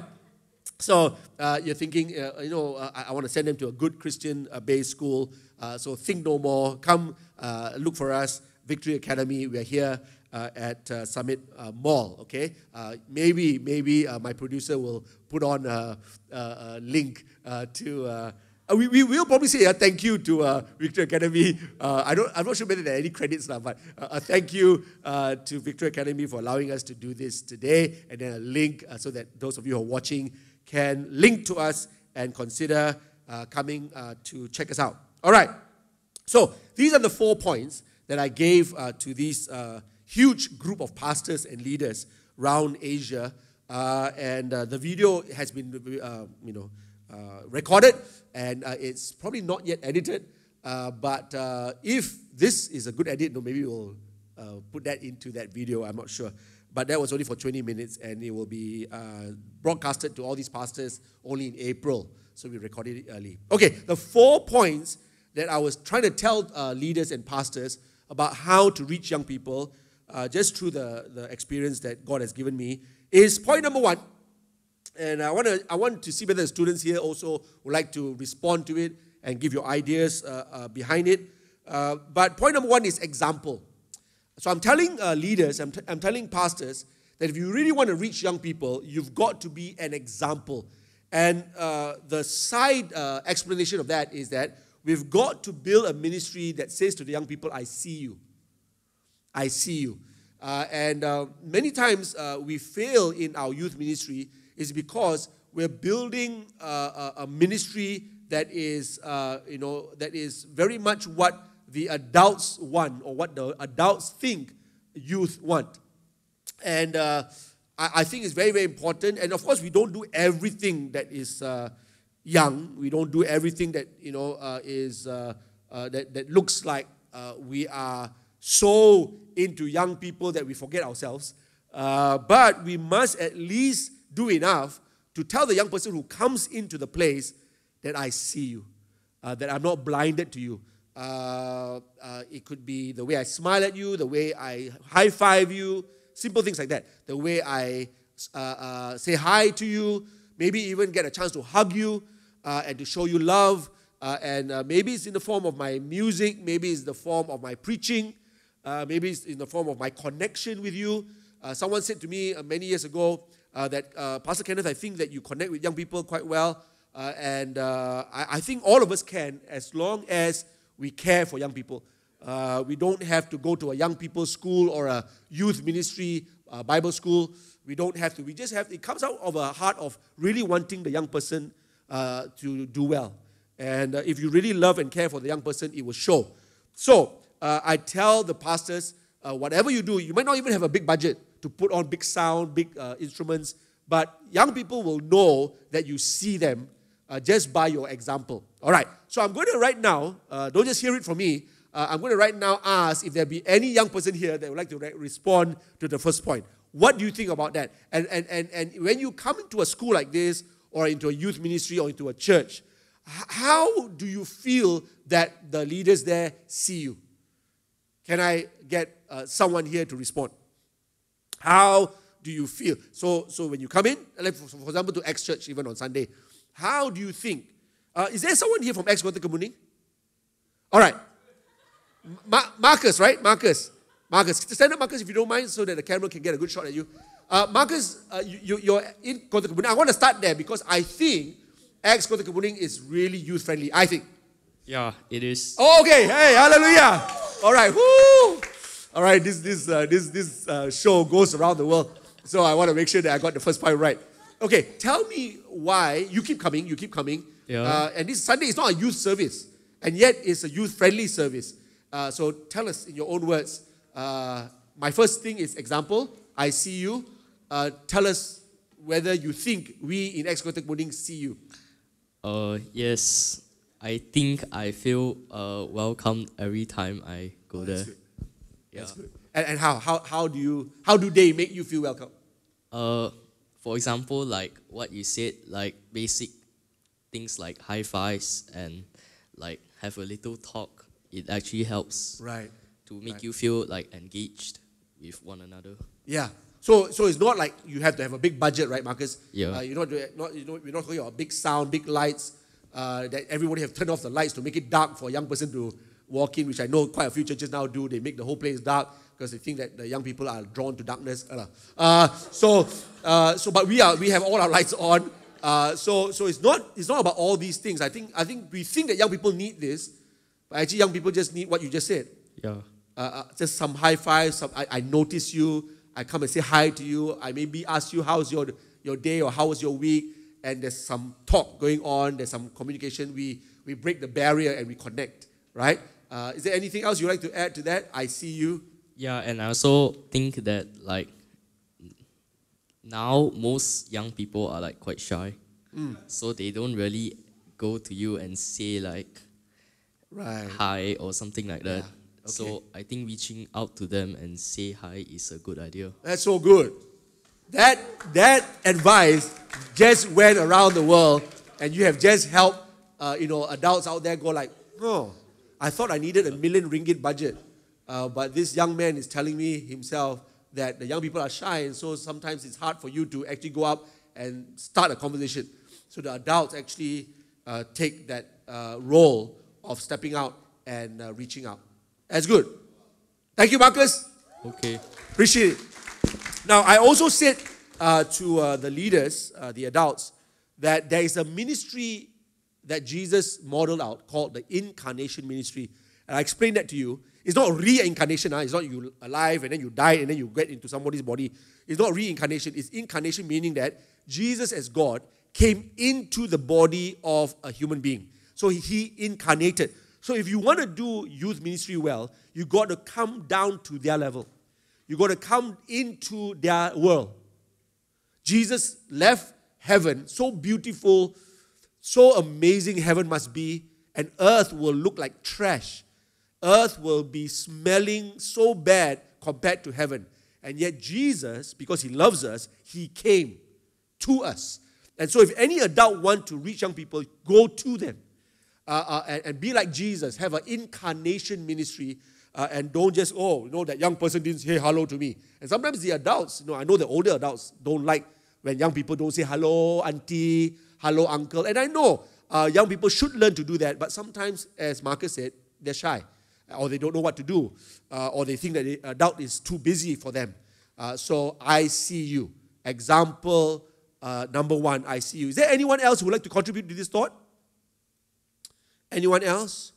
so you're thinking, you know, I, I, want to send them to a good Christian based school. so think no more. Come look for us, Victory Academy. We're here uh, at uh, Summit uh, Mall. Okay, maybe maybe my producer will put on a, a, a link to. we, we will probably say a thank you to uh, Victory Academy. Uh, I don't, I'm not sure whether there are any credits now, but uh, a thank you to Victory Academy for allowing us to do this today, and then a link so that those of you who are watching can link to us and consider coming to check us out. All right. So these are the four points that I gave to these huge group of pastors and leaders around Asia. Uh, and uh, the video has been, uh, you know, uh, recorded, and uh, it's probably not yet edited. Uh, but if this is a good edit, no, maybe we'll put that into that video. I'm not sure. But that was only for 20 minutes, and it will be broadcasted to all these pastors only in April. So we recorded it early. Okay, the four points that I was trying to tell leaders and pastors about how to reach young people uh, just through the, the experience that God has given me, is point number one. And I want to I want to see whether the students here also would like to respond to it and give your ideas uh, uh, behind it. Uh, but point number one is example. So I'm telling uh, leaders, I'm, t- I'm telling pastors that if you really want to reach young people, you've got to be an example. And uh, the side explanation of that is that we've got to build a ministry that says to the young people, I see you. I see you. Uh, and uh, many times uh, we fail in our youth ministry is because we're building a, a ministry that is, uh, you know, that is very much what the adults want or what the adults think youth want. And uh, I, I, think it's very, very important. And of course, we don't do everything that is uh, young. We don't do everything that, you know, is, that, that looks like we are so into young people that we forget ourselves. Uh, but we must at least do enough to tell the young person who comes into the place that I see you, uh, that I'm not blinded to you. Uh, uh it could be the way I smile at you, the way I high five you, simple things like that. The way I uh, uh, say hi to you, maybe even get a chance to hug you and to show you love. and maybe it's in the form of my music, maybe it's the form of my preaching. Uh, maybe it's in the form of my connection with you. Uh, someone said to me uh, many years ago uh, that, uh, Pastor Kenneth, I think that you connect with young people quite well. Uh, and I, I, think all of us can as long as we care for young people. we don't have to go to a young people's school or a youth ministry uh, Bible school. We don't have to. We just have, it comes out of a heart of really wanting the young person uh, to do well. And uh, if you really love and care for the young person, it will show. So uh, I tell the pastors, uh, whatever you do, you might not even have a big budget to put on big sound, big uh, instruments, but young people will know that you see them just by your example. All right, so I'm going to right now, don't just hear it from me, I'm going to right now ask if there be any young person here that would like to re- respond to the first point. What do you think about that? And, and, and, and when you come into a school like this, or into a youth ministry, or into a church, how do you feel that the leaders there see you? Can I get uh, someone here to respond? How do you feel? So, so when you come in, like for, for example, to Acts Church, even on Sunday, how do you think? Uh, is there someone here from Acts Kota Kemuning? All right. Ma- Marcus, right? Marcus. Marcus. Stand up, Marcus, if you don't mind, so that the camera can get a good shot at you. Uh, Marcus, uh, you, you're in Kota Kemuning. I want to start there because I think Acts Kota Kemuning is really youth friendly. I think. Yeah, it is. Oh, okay. Hey, hallelujah. All right. Woo. All right. This this uh, this this uh, show goes around the world, so I want to make sure that I got the first part right. Okay. Tell me why you keep coming. You keep coming. Yeah. Uh, and this Sunday is not a youth service, and yet it's a youth friendly service. Uh, so tell us in your own words. Uh, my first thing is example. I see you. Uh, tell us whether you think we in Acts Kota Kemuning see you. Uh, yes, I think I feel uh, welcomed every time I go there. That's good. That's good. And, and how, how, how do you how do they make you feel welcome? Uh, for example, like what you said, like basic things like high fives and like have a little talk. It actually helps Right. to make Right. you feel like engaged with one another. Yeah. So so it's not like you have to have a big budget, right, Marcus? Yeah. Uh, you're not not you know we're not talking about big sound, big lights. Uh, that everybody have turned off the lights to make it dark for a young person to walk in, which I know quite a few churches now do. They make the whole place dark because they think that the young people are drawn to darkness. Uh, so uh, so but we are we have all our lights on. Uh, so so it's not it's not about all these things. I think I think we think that young people need this, but actually young people just need what you just said Yeah. uh, uh, just some high five. Some, I, I notice you. I come and say hi to you. I maybe ask you how's your your day or how was your week, and there's some talk going on. There's some communication. We we break the barrier and we connect. Right? Uh, is there anything else you'd like to add to that? I see you. Yeah, and I also think that like now most young people are like quite shy, so they don't really go to you and say like Right. hi or something like that. Yeah, So I think reaching out to them and say hi is a good idea. That's so good. That that advice just went around the world, and you have just helped, uh, you know, adults out there go like, oh, I thought I needed a million ringgit budget, uh, but this young man is telling me himself that the young people are shy, and so sometimes it's hard for you to actually go up and start a conversation. So the adults actually uh, take that uh, role of stepping out and uh, reaching out. That's good. Thank you, Marcus. Okay. Appreciate it. Now, I also said uh, to uh, the leaders, uh, the adults, that there is a ministry that Jesus modeled out called the incarnation ministry. And I explained that to you. It's not reincarnation. Huh? It's not you alive and then you die and then you get into somebody's body. It's not reincarnation. It's incarnation, meaning that Jesus, as God, came into the body of a human being. So he, he incarnated. So if you want to do youth ministry well, you got to come down to their level. You got to come into their world. Jesus left heaven, so beautiful, so amazing heaven must be, and earth will look like trash. Earth will be smelling so bad compared to heaven. And yet, Jesus, because He loves us, He came to us. And so, if any adult want to reach young people, go to them uh, uh, and, and be like Jesus, have an incarnation ministry, uh, and don't just, oh, you know, that young person didn't say hello to me. And sometimes the adults, you know, I know the older adults don't like when young people don't say hello, auntie, hello, uncle. And I know uh, young people should learn to do that, but sometimes, as Marcus said, they're shy, or they don't know what to do, uh, or they think that the adult is too busy for them. Uh, so I see you. Example uh, number one, I see you. Is there anyone else who would like to contribute to this thought? Anyone else?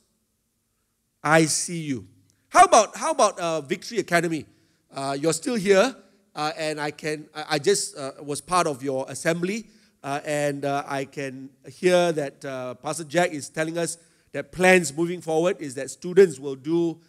I see you. How about how about uh, Victory Academy? Uh, you're still here, uh, and I can, I just uh, was part of your assembly, uh, and uh, I can hear that Pastor Jack is telling us that plans moving forward is that students will do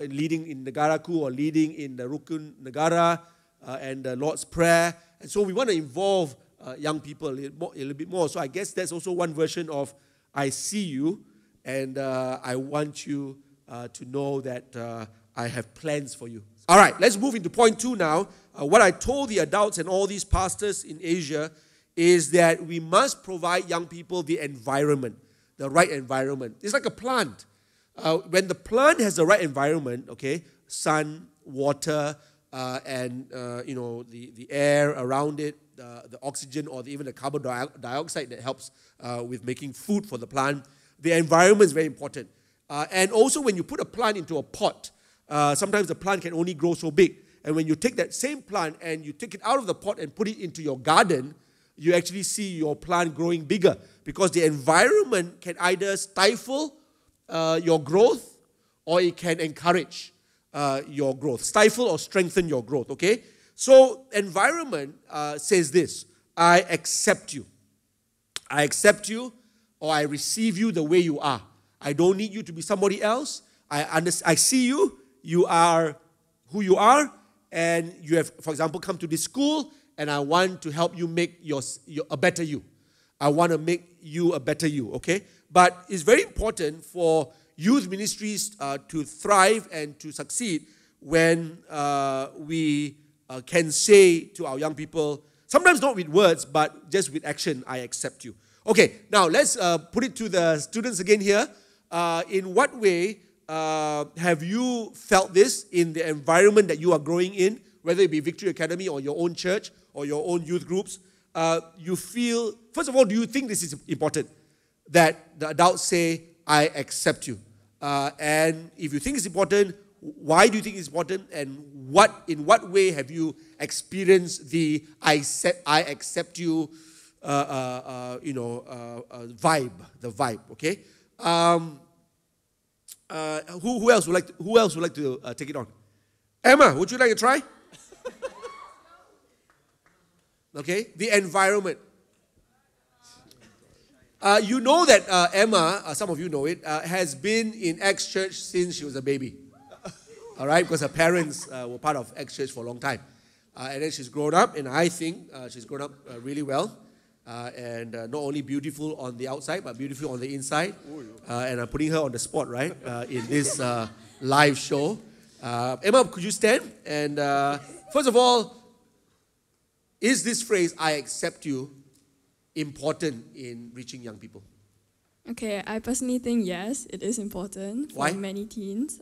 leading in Negaraku or leading in the Rukun Negara uh, and the Lord's Prayer. And so we want to involve young people a little, more, a little bit more. So I guess that's also one version of I see you, and uh, I want you uh, to know that uh, I have plans for you. All right, let's move into point two now. Uh, what I told the adults and all these pastors in Asia is that we must provide young people the environment, the right environment. It's like a plant. Uh, when the plant has the right environment, okay, sun, water, uh, and you know the, the air around it, uh, the oxygen, or the, even the carbon dioxide that helps uh, with making food for the plant. The environment is very important. Uh, and also, when you put a plant into a pot, uh, sometimes the plant can only grow so big. And when you take that same plant and you take it out of the pot and put it into your garden, you actually see your plant growing bigger because the environment can either stifle uh, your growth or it can encourage uh, your growth, stifle or strengthen your growth. Okay? So, environment uh, says this I accept you. I accept you or I receive you the way you are. I don't need you to be somebody else. I, under, I see you. You are who you are. And you have, for example, come to this school and I want to help you make your, your, a better you. I want to make you a better you, okay? But it's very important for youth ministries uh, to thrive and to succeed when uh, we uh, can say to our young people, sometimes not with words, but just with action, I accept you. Okay, now let's uh, put it to the students again here. Uh, in what way uh, have you felt this in the environment that you are growing in, whether it be Victory Academy or your own church or your own youth groups? Uh, you feel, first of all, do you think this is important? That the adults say, I accept you. Uh, and if you think it's important, why do you think it's important? And what, in what way have you experienced the I accept, I accept you, uh, uh, uh, you know, uh, uh, vibe, the vibe, okay? Um, uh, who, who else would like to, who else would like to take it on? Emma, would you like to try? okay, the environment. You know that Emma, some of you know it, has been in Acts Church since she was a baby. All right, because her parents uh, were part of Acts Church for a long time. Uh, and then she's grown up, and I think uh, she's grown up uh, really well. Uh, and not only beautiful on the outside, but beautiful on the inside. and I'm putting her on the spot, right, in this live show. Emma, could you stand? And first of all, is this phrase, I accept you, important in reaching young people? Okay, I personally think yes, it is important for Why? many teens.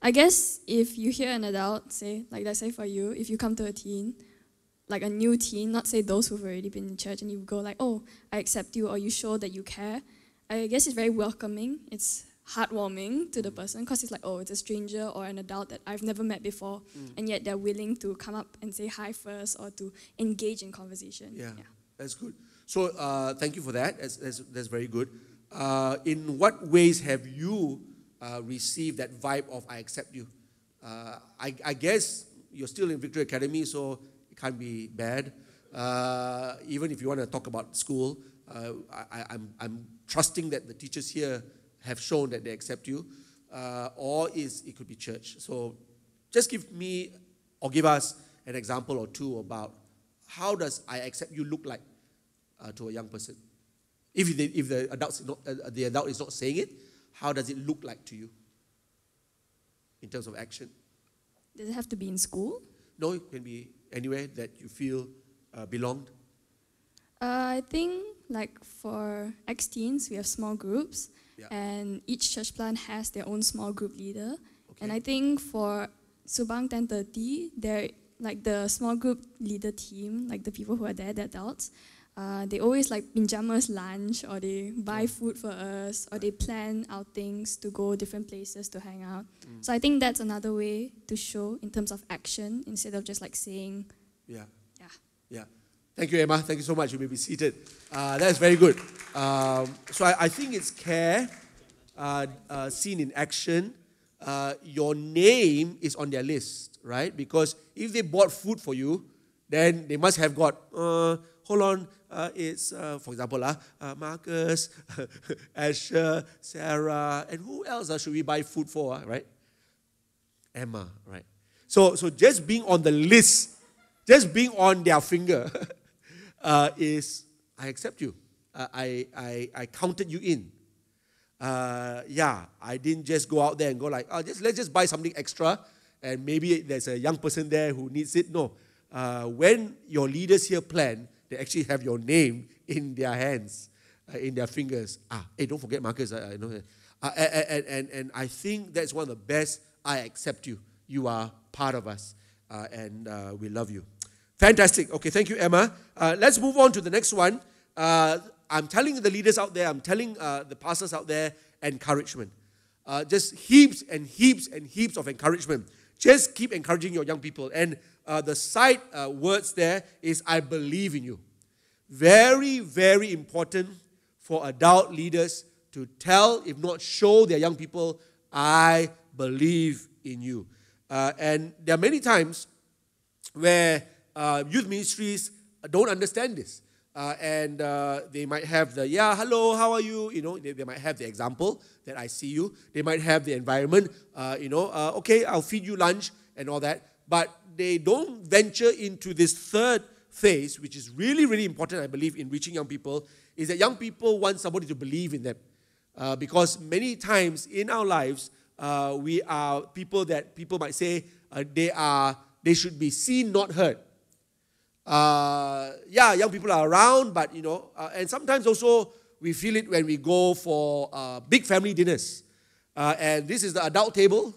I guess if you hear an adult say, like let's say for you, if you come to a teen, like a new teen, not say those who've already been in church, and you go like, oh, I accept you, or you show that you care. I guess it's very welcoming. It's heartwarming to the person because it's like, oh, it's a stranger or an adult that I've never met before, and yet they're willing to come up and say hi first or to engage in conversation. Yeah, that's good. So uh, thank you for that. That's, that's, that's very good. Uh, in what ways have you uh, received that vibe of I accept you? Uh, I, I guess you're still in Victory Academy, so it can't be bad. Uh, even if you want to talk about school, uh, I, I'm, I'm trusting that the teachers here have shown that they accept you. or is it could be church. So just give me or give us an example or two about how does I accept you look like uh, to a young person? If the, if the, adult not, uh, the adult is not saying it, how does it look like to you in terms of action? Does it have to be in school? No, it can be anywhere that you feel uh, belonged. Uh, I think like for Acts teens, we have small groups, Yeah. and each church plant has their own small group leader. And I think for Subang 1030, they're like the small group leader team, like the people who are there, the adults. Uh, they always like pinjamas lunch, or they buy food for us, or they plan outings to go different places to hang out. Mm. So I think that's another way to show in terms of action instead of just like saying, Yeah. yeah. Yeah. Thank you, Emma. Thank you so much. You may be seated. Uh, that's very good. Um, so I, I think it's care uh, uh, seen in action. uh, your name is on their list, right? Because if they bought food for you, then they must have got, uh, hold on, uh, it's, uh, for example, uh, uh, Marcus, Asher, Sarah, and who else uh, should we buy food for, uh, right? Emma, right? So, so just being on the list, just being on their finger uh, is, I accept you. I, I, I counted you in. Yeah, I didn't just go out there and go like, oh, just, let's just buy something extra and maybe there's a young person there who needs it. No. Uh, when your leaders here plan, they actually have your name in their hands, uh, in their fingers. Ah, hey, don't forget Marcus. I, I know. Uh, and, and, and I think that's one of the best. I accept you. You are part of us, uh, and uh, we love you. Fantastic. Okay, thank you, Emma. Uh, let's move on to the next one. Uh, I'm telling the leaders out there, I'm telling the pastors out there, encouragement. just heaps and heaps and heaps of encouragement. Just keep encouraging your young people. And uh, the side uh, words there is I believe in you. Very, very important for adult leaders to tell, if not show their young people, I believe in you. Uh, and there are many times where uh, youth ministries don't understand this. Uh, and uh, they might have the, yeah, hello, how are you? You know, they, they, might have the example that I see you. They might have the environment, you know, okay, I'll feed you lunch and all that. But they don't venture into this third phase, which is really, really important, I believe, in reaching young people, is that young people want somebody to believe in them. Uh, because many times in our lives, uh, we are people that people might say uh, they are they should be seen, not heard. Uh, yeah, young people are around, but you know, uh, and sometimes also we feel it when we go for uh, big family dinners. and this is the adult table,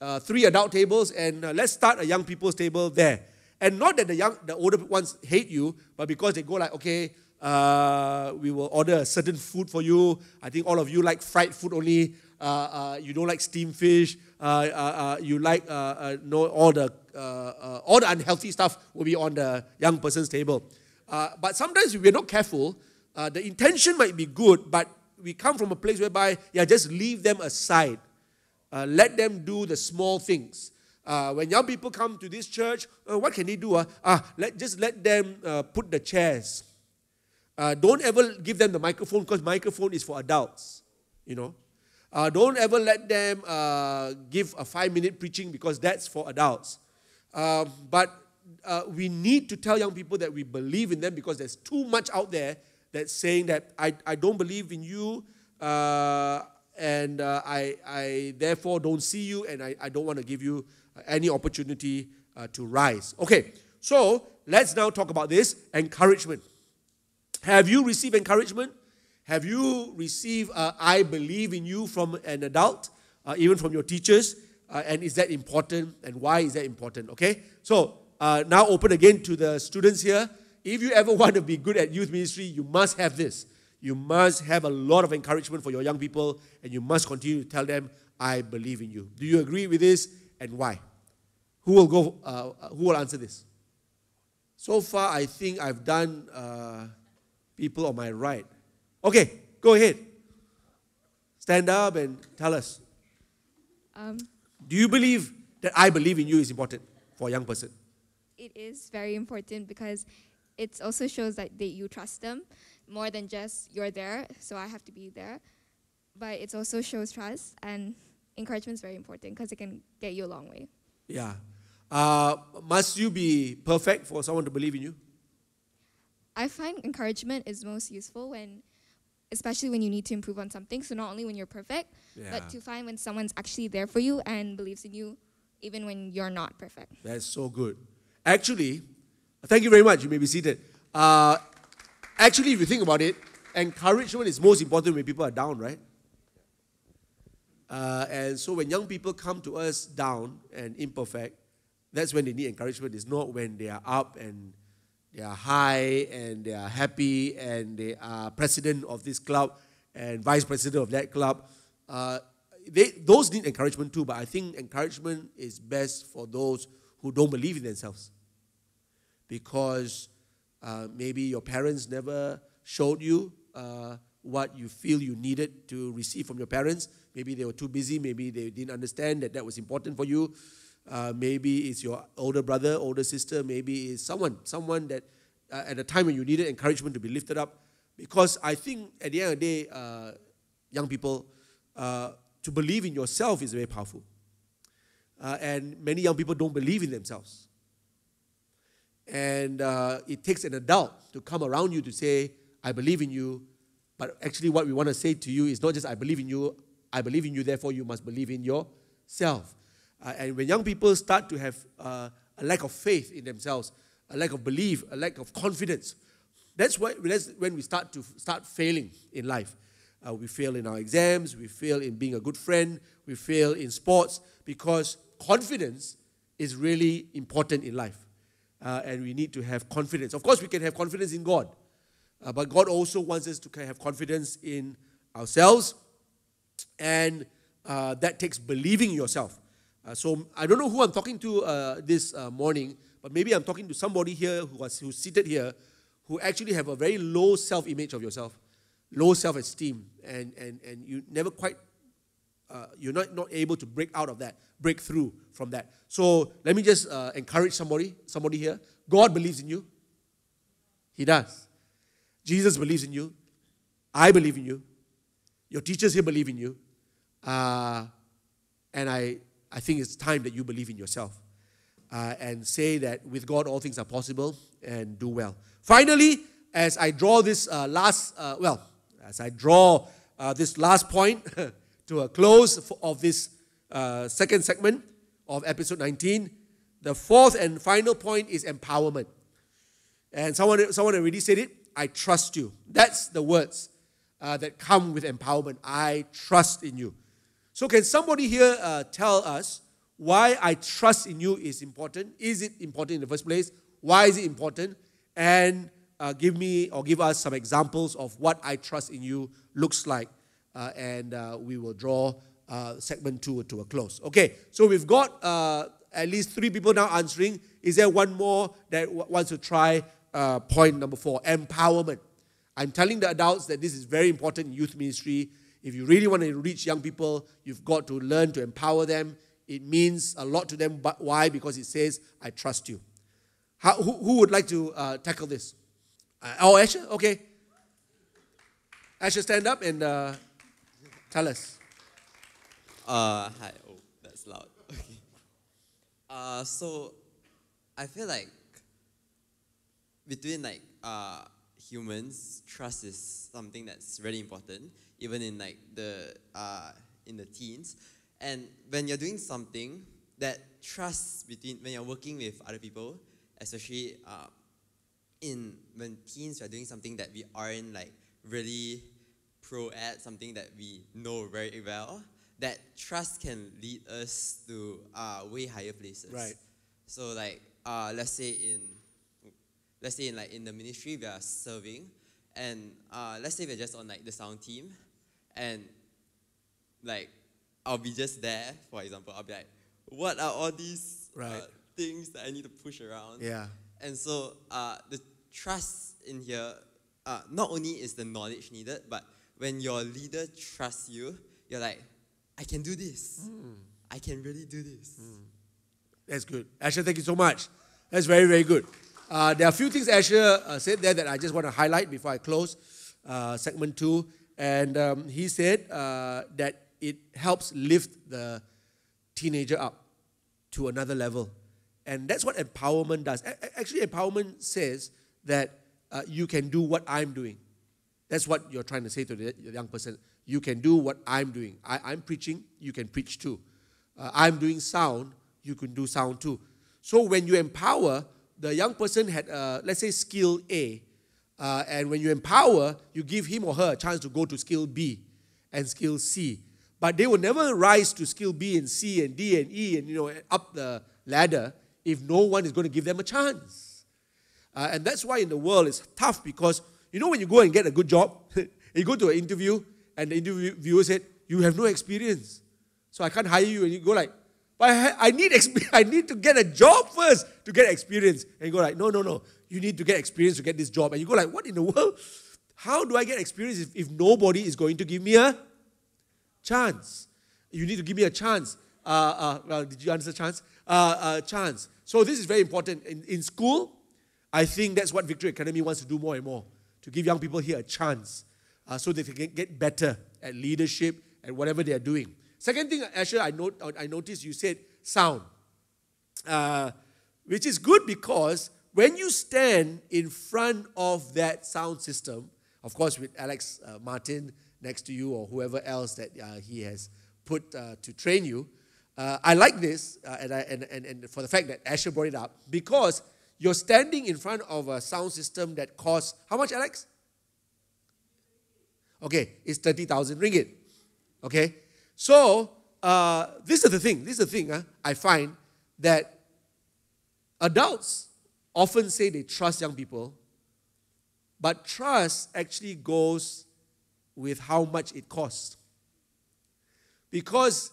uh, three adult tables, and uh, let's start a young people's table there. And not that the young, the older ones hate you, but because they go like, okay, uh, we will order a certain food for you. I think all of you like fried food only. Uh, uh, you don't like steamed fish. You like no all the all the unhealthy stuff will be on the young person's table. but sometimes if we're not careful, the intention might be good, but we come from a place whereby yeah, just leave them aside uh, let them do the small things. Uh, when young people come to this church, uh, what can they do? Uh? Ah, let, just let them uh, put the chairs. Uh, don't ever give them the microphone because microphone is for adults. You know. Uh, don't ever let them uh, give a five-minute preaching because that's for adults. Um, but we need to tell young people that we believe in them because there's too much out there that's saying that I, I don't believe in you and uh, I, I therefore don't see you and I, I don't want to give you any opportunity uh, to rise. Okay, so let's now talk about this encouragement. Have you received encouragement? Have you received uh, I believe in you from an adult, uh, even from your teachers? Uh, and is that important? And why is that important? Okay, so uh, now open again to the students here. If you ever want to be good at youth ministry, you must have this you must have a lot of encouragement for your young people and you must continue to tell them, I believe in you. Do you agree with this and why? Who will go? Uh, who will answer this? So far, I think I've done uh, people on my right. Okay, go ahead. Stand up and tell us. Um, Do you believe that I believe in you is important for a young person? It is very important because it also shows that, that you trust them more than just you're there, so I have to be there. But it also shows trust, and encouragement is very important because it can get you a long way. Yeah. Uh, must you be perfect for someone to believe in you? I find encouragement is most useful when, especially when you need to improve on something. So not only when you're perfect, yeah. but to find when someone's actually there for you and believes in you, even when you're not perfect. That's so good. Actually, thank you very much. You may be seated. Uh, Actually, if you think about it, encouragement is most important when people are down, right? Uh, and so when young people come to us down and imperfect, that's when they need encouragement. It's not when they are up and they are high and they are happy and they are president of this club and vice president of that club. Uh, they, those need encouragement too, but I think encouragement is best for those who don't believe in themselves. Because uh, maybe your parents never showed you uh, what you feel you needed to receive from your parents. Maybe they were too busy. Maybe they didn't understand that that was important for you. Uh, maybe it's your older brother, older sister. Maybe it's someone, someone that uh, at a time when you needed encouragement to be lifted up. Because I think at the end of the day, uh, young people, uh, to believe in yourself is very powerful. And many young people don't believe in themselves. And uh, it takes an adult to come around you to say, I believe in you. But actually, what we want to say to you is not just, I believe in you, I believe in you, therefore you must believe in yourself. Uh, and when young people start to have uh, a lack of faith in themselves, a lack of belief, a lack of confidence, that's, why, that's when we start to start failing in life. Uh, we fail in our exams, we fail in being a good friend, we fail in sports because confidence is really important in life. Uh, and we need to have confidence. Of course, we can have confidence in God, uh, but God also wants us to have confidence in ourselves, and uh, that takes believing yourself. Uh, so I don't know who I'm talking to uh, this uh, morning, but maybe I'm talking to somebody here who was, who's seated here who actually have a very low self image of yourself, low self esteem, and, and, and you never quite, uh, you're not, not able to break out of that, break through from that. So let me just uh, encourage somebody, somebody here. God believes in you. He does. Jesus believes in you. I believe in you. Your teachers here believe in you. Uh, and I, I think it's time that you believe in yourself uh, and say that with God all things are possible and do well. Finally, as I draw this uh, last, uh, well, as I draw this last point to a close of this uh, second segment of episode 19, the fourth and final point is empowerment. And someone, someone already said it I trust you. That's the words uh, that come with empowerment. I trust in you. So, can somebody here uh, tell us why I trust in you is important? Is it important in the first place? Why is it important? And uh, give me or give us some examples of what I trust in you looks like. Uh, and uh, we will draw uh, segment two to a close. Okay, so we've got uh, at least three people now answering. Is there one more that wants to try uh, point number four? Empowerment. I'm telling the adults that this is very important in youth ministry. If you really want to reach young people, you've got to learn to empower them. It means a lot to them. But why? Because it says, I trust you. How, who, who, would like to uh, tackle this? Uh, oh, Asher? Okay. Asher, stand up and uh, tell us. Uh, hi. Oh, that's loud. Okay. Uh, so I feel like between like uh, humans, trust is something that's really important, even in like the uh, in the teens. And when you're doing something, that trust between when you're working with other people, especially uh, in when teens are doing something that we aren't like really pro at, something that we know very well, that trust can lead us to uh, way higher places. Right. So like uh, let's say in let's say in like in the ministry we are serving, and uh, let's say we're just on like the sound team, and like I'll be just there. For example, I'll be like, what are all these uh, Right. things that I need to push around? Yeah. And so uh, the trust in here, uh, not only is the knowledge needed, but when your leader trusts you, you're like, I can do this. I can really do this. That's good. Asher, thank you so much. That's very, very good. Uh, there are a few things Asher uh, said there that I just want to highlight before I close uh, segment two. And um, he said uh, that it helps lift the teenager up to another level. And that's what empowerment does. A- a- Actually, empowerment says that uh, you can do what I'm doing. That's what you're trying to say to the young person. You can do what I'm doing. I, I'm preaching, you can preach too. Uh, I'm doing sound, you can do sound too. So when you empower, the young person had, uh, let's say, skill A. Uh, and when you empower, you give him or her a chance to go to skill B and skill C. But they will never rise to skill B and C and D and E and you know up the ladder if no one is going to give them a chance. Uh, and that's why in the world it's tough because you know when you go and get a good job, you go to an interview and the interviewer said, You have no experience. So I can't hire you. And you go like, But I, I need exp- I need to get a job first to get experience. And you go like, No, no, no. You need to get experience to get this job. And you go like, What in the world? How do I get experience if, if nobody is going to give me a chance? You need to give me a chance. Uh, uh, well, did you answer chance? Uh, uh, chance. So this is very important. In, in school, I think that's what Victory Academy wants to do more and more, to give young people here a chance uh, so they can get better at leadership and whatever they are doing. Second thing, Asher, I, note, I noticed you said sound, uh, which is good because when you stand in front of that sound system, of course, with Alex uh, Martin next to you or whoever else that uh, he has put uh, to train you, uh, I like this, and, I, and, and, and for the fact that Asher brought it up, because you're standing in front of a sound system that costs, how much, Alex? Okay, it's 30,000 ringgit. Okay? So, uh, this is the thing, this is the thing uh, I find that adults often say they trust young people, but trust actually goes with how much it costs. Because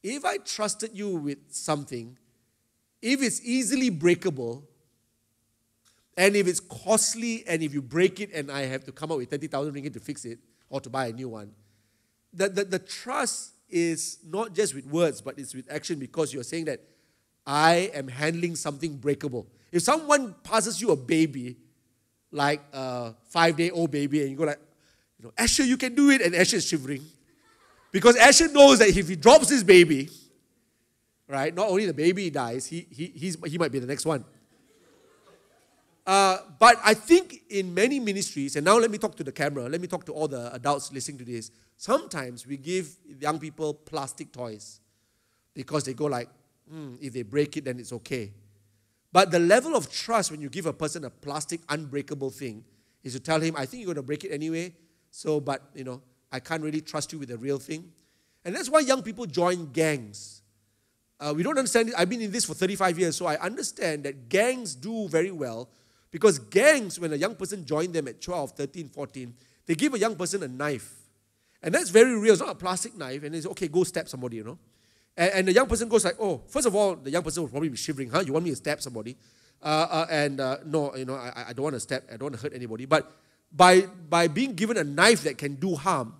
if I trusted you with something, if it's easily breakable, and if it's costly, and if you break it and I have to come up with 30,000 ringgit to fix it or to buy a new one, the, the, the trust is not just with words, but it's with action because you're saying that I am handling something breakable. If someone passes you a baby, like a five day old baby, and you go like, you know, Asher, you can do it, and Asher is shivering. Because Asher knows that if he drops his baby, right, not only the baby dies, he, he, he might be the next one. Uh, but I think in many ministries, and now let me talk to the camera, let me talk to all the adults listening to this. Sometimes we give young people plastic toys because they go like, hmm, if they break it, then it's okay. But the level of trust when you give a person a plastic unbreakable thing is to tell him, I think you're going to break it anyway, so, but, you know, I can't really trust you with the real thing. And that's why young people join gangs. Uh, we don't understand it. I've been in this for 35 years, so I understand that gangs do very well because gangs, when a young person joins them at 12, 13, 14, they give a young person a knife. And that's very real. It's not a plastic knife. And they say, okay, go stab somebody, you know. And, and the young person goes like, oh, first of all, the young person will probably be shivering, huh? You want me to stab somebody? Uh, uh, and uh, no, you know, I, I don't want to stab, I don't want to hurt anybody. But by, by being given a knife that can do harm,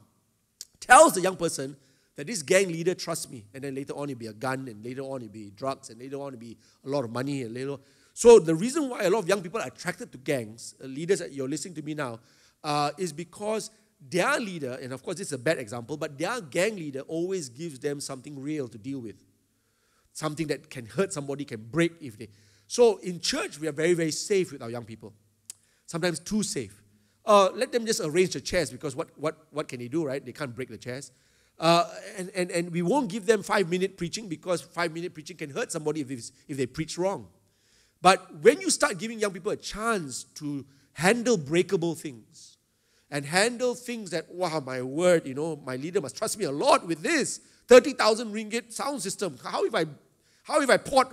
tells the young person that this gang leader trusts me. And then later on, it'll be a gun, and later on, it'll be drugs, and later on, it'll be a lot of money, and later so the reason why a lot of young people are attracted to gangs, uh, leaders that you're listening to me now, uh, is because their leader, and of course this is a bad example, but their gang leader always gives them something real to deal with. Something that can hurt somebody, can break if they. So in church, we are very, very safe with our young people. Sometimes too safe. Uh, let them just arrange the chairs because what, what, what can they do, right? They can't break the chairs. Uh, and, and, and we won't give them five minute preaching because five minute preaching can hurt somebody if, if they preach wrong. But when you start giving young people a chance to handle breakable things and handle things that, wow, my word, you know, my leader must trust me a lot with this 30,000 ringgit sound system. How if I, how if I poured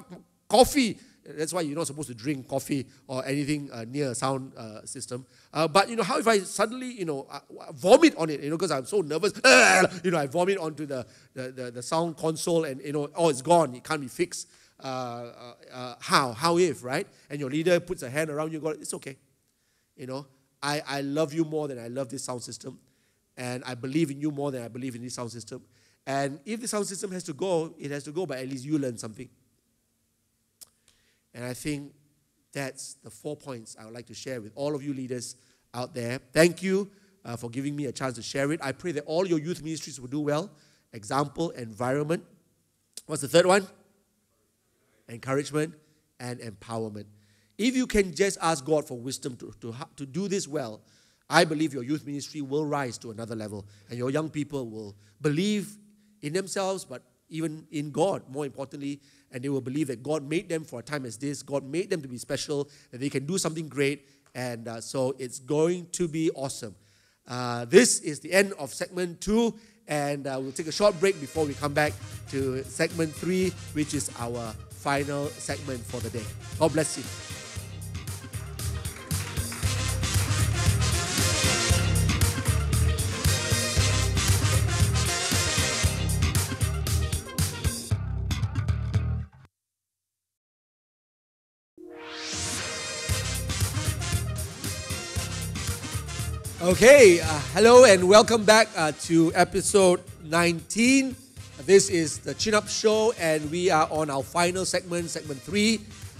coffee? That's why you're not supposed to drink coffee or anything uh, near a sound uh, system. Uh, but you know, how if I suddenly, you know, uh, vomit on it? You know, because I'm so nervous. you know, I vomit onto the, the, the, the sound console, and you know, oh, it's gone. It can't be fixed. Uh, uh, uh, how, how if, right? And your leader puts a hand around you, go, it's okay. You know, I, I love you more than I love this sound system. And I believe in you more than I believe in this sound system. And if the sound system has to go, it has to go, but at least you learn something. And I think that's the four points I would like to share with all of you leaders out there. Thank you uh, for giving me a chance to share it. I pray that all your youth ministries will do well. Example, environment. What's the third one? Encouragement, and empowerment. If you can just ask God for wisdom to, to, to do this well, I believe your youth ministry will rise to another level and your young people will believe in themselves, but even in God, more importantly, and they will believe that God made them for a time as this. God made them to be special, that they can do something great, and uh, so it's going to be awesome. Uh, this is the end of segment two, and uh, we'll take a short break before we come back to segment three, which is our final segment for the day. God bless you. Okay, uh, hello and welcome back uh, to episode 19. This is the Chin Up Show, and we are on our final segment, segment three.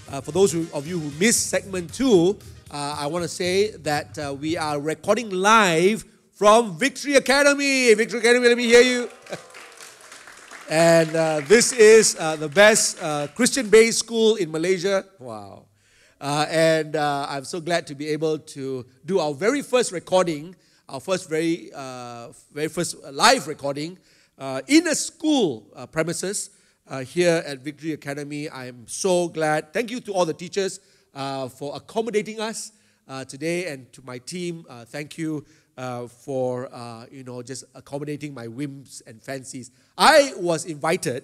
Uh, for those who, of you who missed segment two, uh, I want to say that uh, we are recording live from Victory Academy. Victory Academy, let me hear you. and uh, this is uh, the best uh, Christian based school in Malaysia. Wow. And I'm so glad to be able to do our very first recording, our first very, very first live recording uh, in a school uh, premises uh, here at Victory Academy. I'm so glad. Thank you to all the teachers uh, for accommodating us uh, today, and to my team. Thank you for you know just accommodating my whims and fancies. I was invited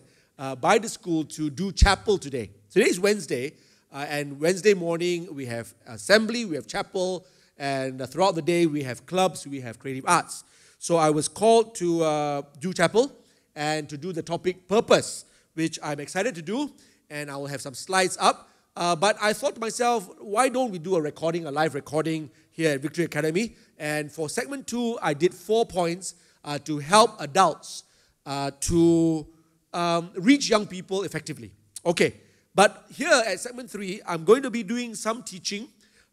by the school to do chapel today. Today is Wednesday. And Wednesday morning, we have assembly, we have chapel, and throughout the day, we have clubs, we have creative arts. So I was called to uh, do chapel and to do the topic purpose, which I'm excited to do, and I will have some slides up. Uh, but I thought to myself, why don't we do a recording, a live recording here at Victory Academy? And for segment two, I did four points uh, to help adults uh, to um, reach young people effectively. Okay, but here at segment three, I'm going to be doing some teaching,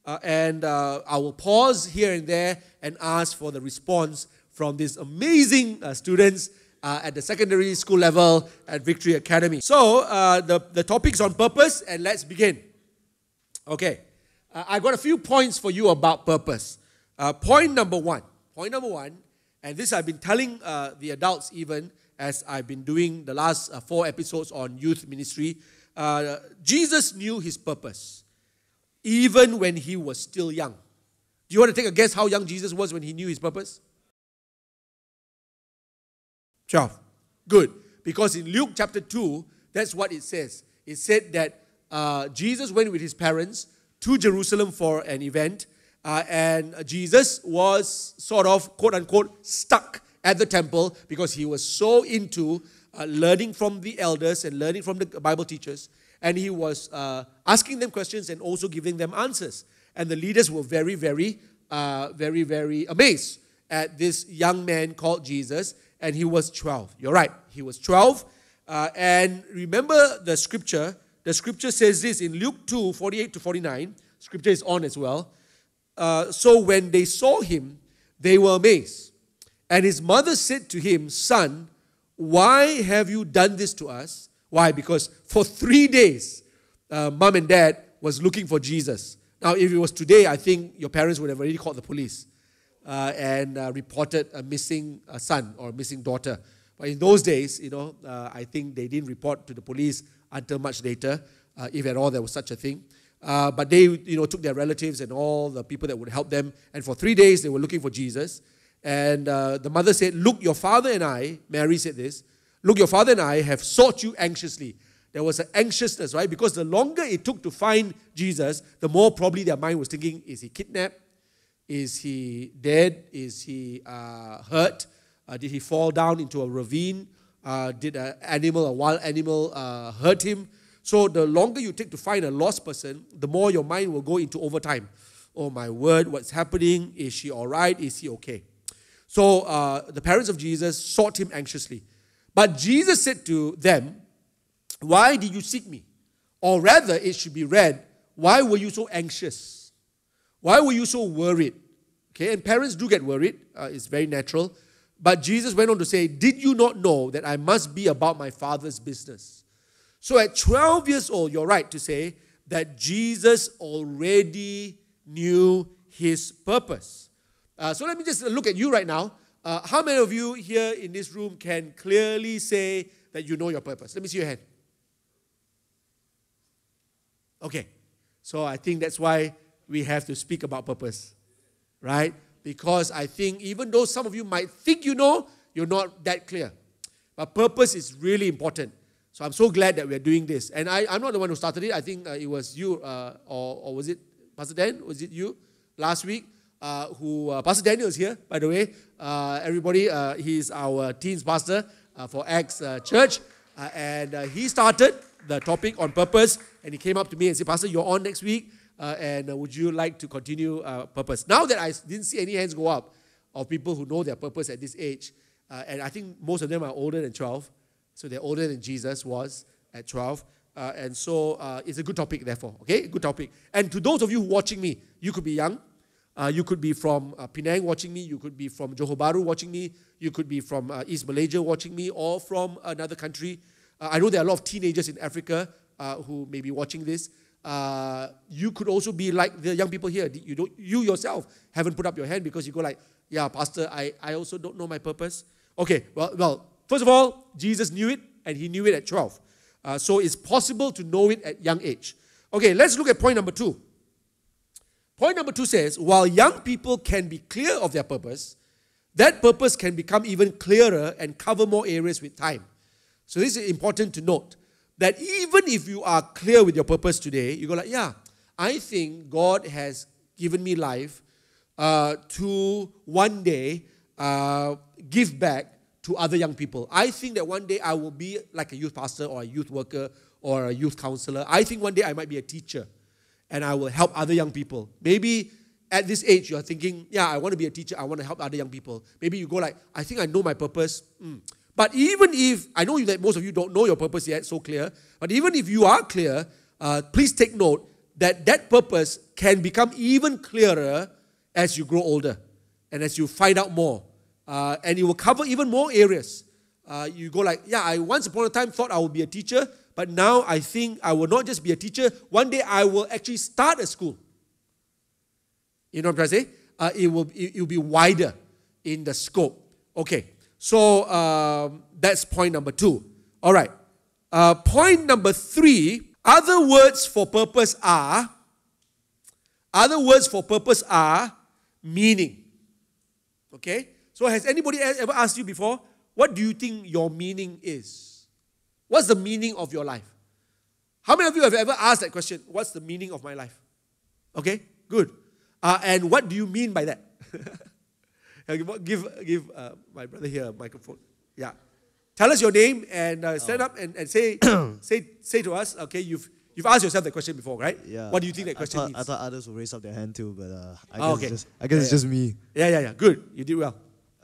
uh, and uh, I will pause here and there and ask for the response from these amazing uh, students uh, at the secondary school level at Victory Academy. So, uh, the, the topic's on purpose, and let's begin. Okay, uh, I got a few points for you about purpose. Uh, point number one. Point number one, and this I've been telling uh, the adults even as I've been doing the last four episodes on youth ministry. Jesus knew his purpose even when he was still young. Do you want to take a guess how young Jesus was when he knew his purpose? 12. Good. Because in Luke chapter 2, that's what it says. It said that uh, Jesus went with his parents to Jerusalem for an event, uh, and Jesus was sort of, quote unquote, stuck at the temple because he was so into uh, learning from the elders and learning from the Bible teachers, and he was uh, asking them questions and also giving them answers. And the leaders were very, very, uh, very, very amazed at this young man called Jesus, and he was 12. You're right, he was 12. Uh, and remember the scripture, the scripture says this in Luke 2 48 to 49. Scripture is on as well. Uh, so when they saw him, they were amazed. And his mother said to him, Son, why have you done this to us? Why? Because for three days, uh, mom and dad was looking for Jesus. Now, if it was today, I think your parents would have already called the police uh, and uh, reported a missing uh, son or missing daughter. But in those days, you know, uh, I think they didn't report to the police until much later, uh, if at all there was such a thing. Uh, but they, you know, took their relatives and all the people that would help them, and for three days they were looking for Jesus. And the mother said, "Look, your father and I," Mary said this, "Look, your father and I have sought you anxiously." There was an anxiousness, right? Because the longer it took to find Jesus, the more probably their mind was thinking, "Is he kidnapped? Is he dead? Is he uh, hurt? Uh, did he fall down into a ravine? Uh, did an animal, a wild animal, uh, hurt him? So the longer you take to find a lost person, the more your mind will go into overtime. Oh my word, what's happening? Is she all right? Is he okay? So uh, the parents of Jesus sought him anxiously. But Jesus said to them, Why did you seek me? Or rather, it should be read, Why were you so anxious? Why were you so worried? Okay, and parents do get worried, uh, it's very natural. But Jesus went on to say, Did you not know that I must be about my Father's business? So at 12 years old, you're right to say that Jesus already knew his purpose. Uh, so let me just look at you right now. Uh, how many of you here in this room can clearly say that you know your purpose? Let me see your hand. Okay, so I think that's why we have to speak about purpose, right? Because I think even though some of you might think you know, you're not that clear. But purpose is really important. So I'm so glad that we're doing this. And I, I'm not the one who started it. I think uh, it was you, uh, or, or was it Pastor Dan? Was it you last week? Uh, who uh, Pastor Daniel is here, by the way. Uh, everybody, uh, he's our teens pastor uh, for Acts uh, Church, Uh, and he started the topic on purpose. And he came up to me and said, "Pastor, you're on next week, uh, and uh, would you like to continue uh, purpose?" Now that I didn't see any hands go up, of people who know their purpose at this age. Uh, and I think most of them are older than 12. So they're older than Jesus was at 12. Uh, and so uh, it's a good topic, therefore. Okay, good topic. And to those of you watching me, you could be young. You could be from Penang watching me. You could be from Johor Bahru watching me. You could be from East Malaysia watching me or from another country. I know there are a lot of teenagers in Africa who may be watching this. Uh, you could also be like the young people here. You, don't, you yourself haven't put up your hand because you go like, yeah, Pastor, I, I also don't know my purpose. Okay, well, well, first of all, Jesus knew it and he knew it at 12. Uh, so it's possible to know it at young age. Okay, let's look at point number two. Point number two says, while young people can be clear of their purpose, that purpose can become even clearer and cover more areas with time. So this is important to note that even if you are clear with your purpose today, you go like, yeah, I think God has given me life uh, to one day uh, give back to other young people. I think that one day I will be like a youth pastor or a youth worker or a youth counselor. I think one day I might be a teacher and I will help other young people. Maybe at this age you're thinking, yeah, I want to be a teacher, I want to help other young people. Maybe you go like, I think I know my purpose. Mm. But even if, I know that most of you don't know your purpose yet, so clear, but even if you are clear, uh, please take note that that purpose can become even clearer as you grow older and as you find out more. Uh, and it will cover even more areas. Uh, you go like, yeah, I once upon a time thought I would be a teacher, but now I think I will not just be a teacher. One day I will actually start a school. You know what I'm trying to say? Uh, it, will, it, it, will be wider in the scope. Okay, so um, that's point number two. All right. Uh, point number three other words for purpose are, other words for purpose are meaning. Okay? So, has anybody ever asked you before, what do you think your meaning is? What's the meaning of your life? How many of you have ever asked that question? What's the meaning of my life? Okay, good. Uh, and what do you mean by that? give give uh, my brother here a microphone. Yeah. Tell us your name and uh, stand oh. up and, and say, say, say to us, okay, you've, you've asked yourself the question before, right? Yeah. What do you think that question I thought, means? I thought others would raise up their hand too, but uh, I, oh, guess okay. it's just, I guess yeah, it's yeah. just me. Yeah, yeah, yeah. Good. You did well.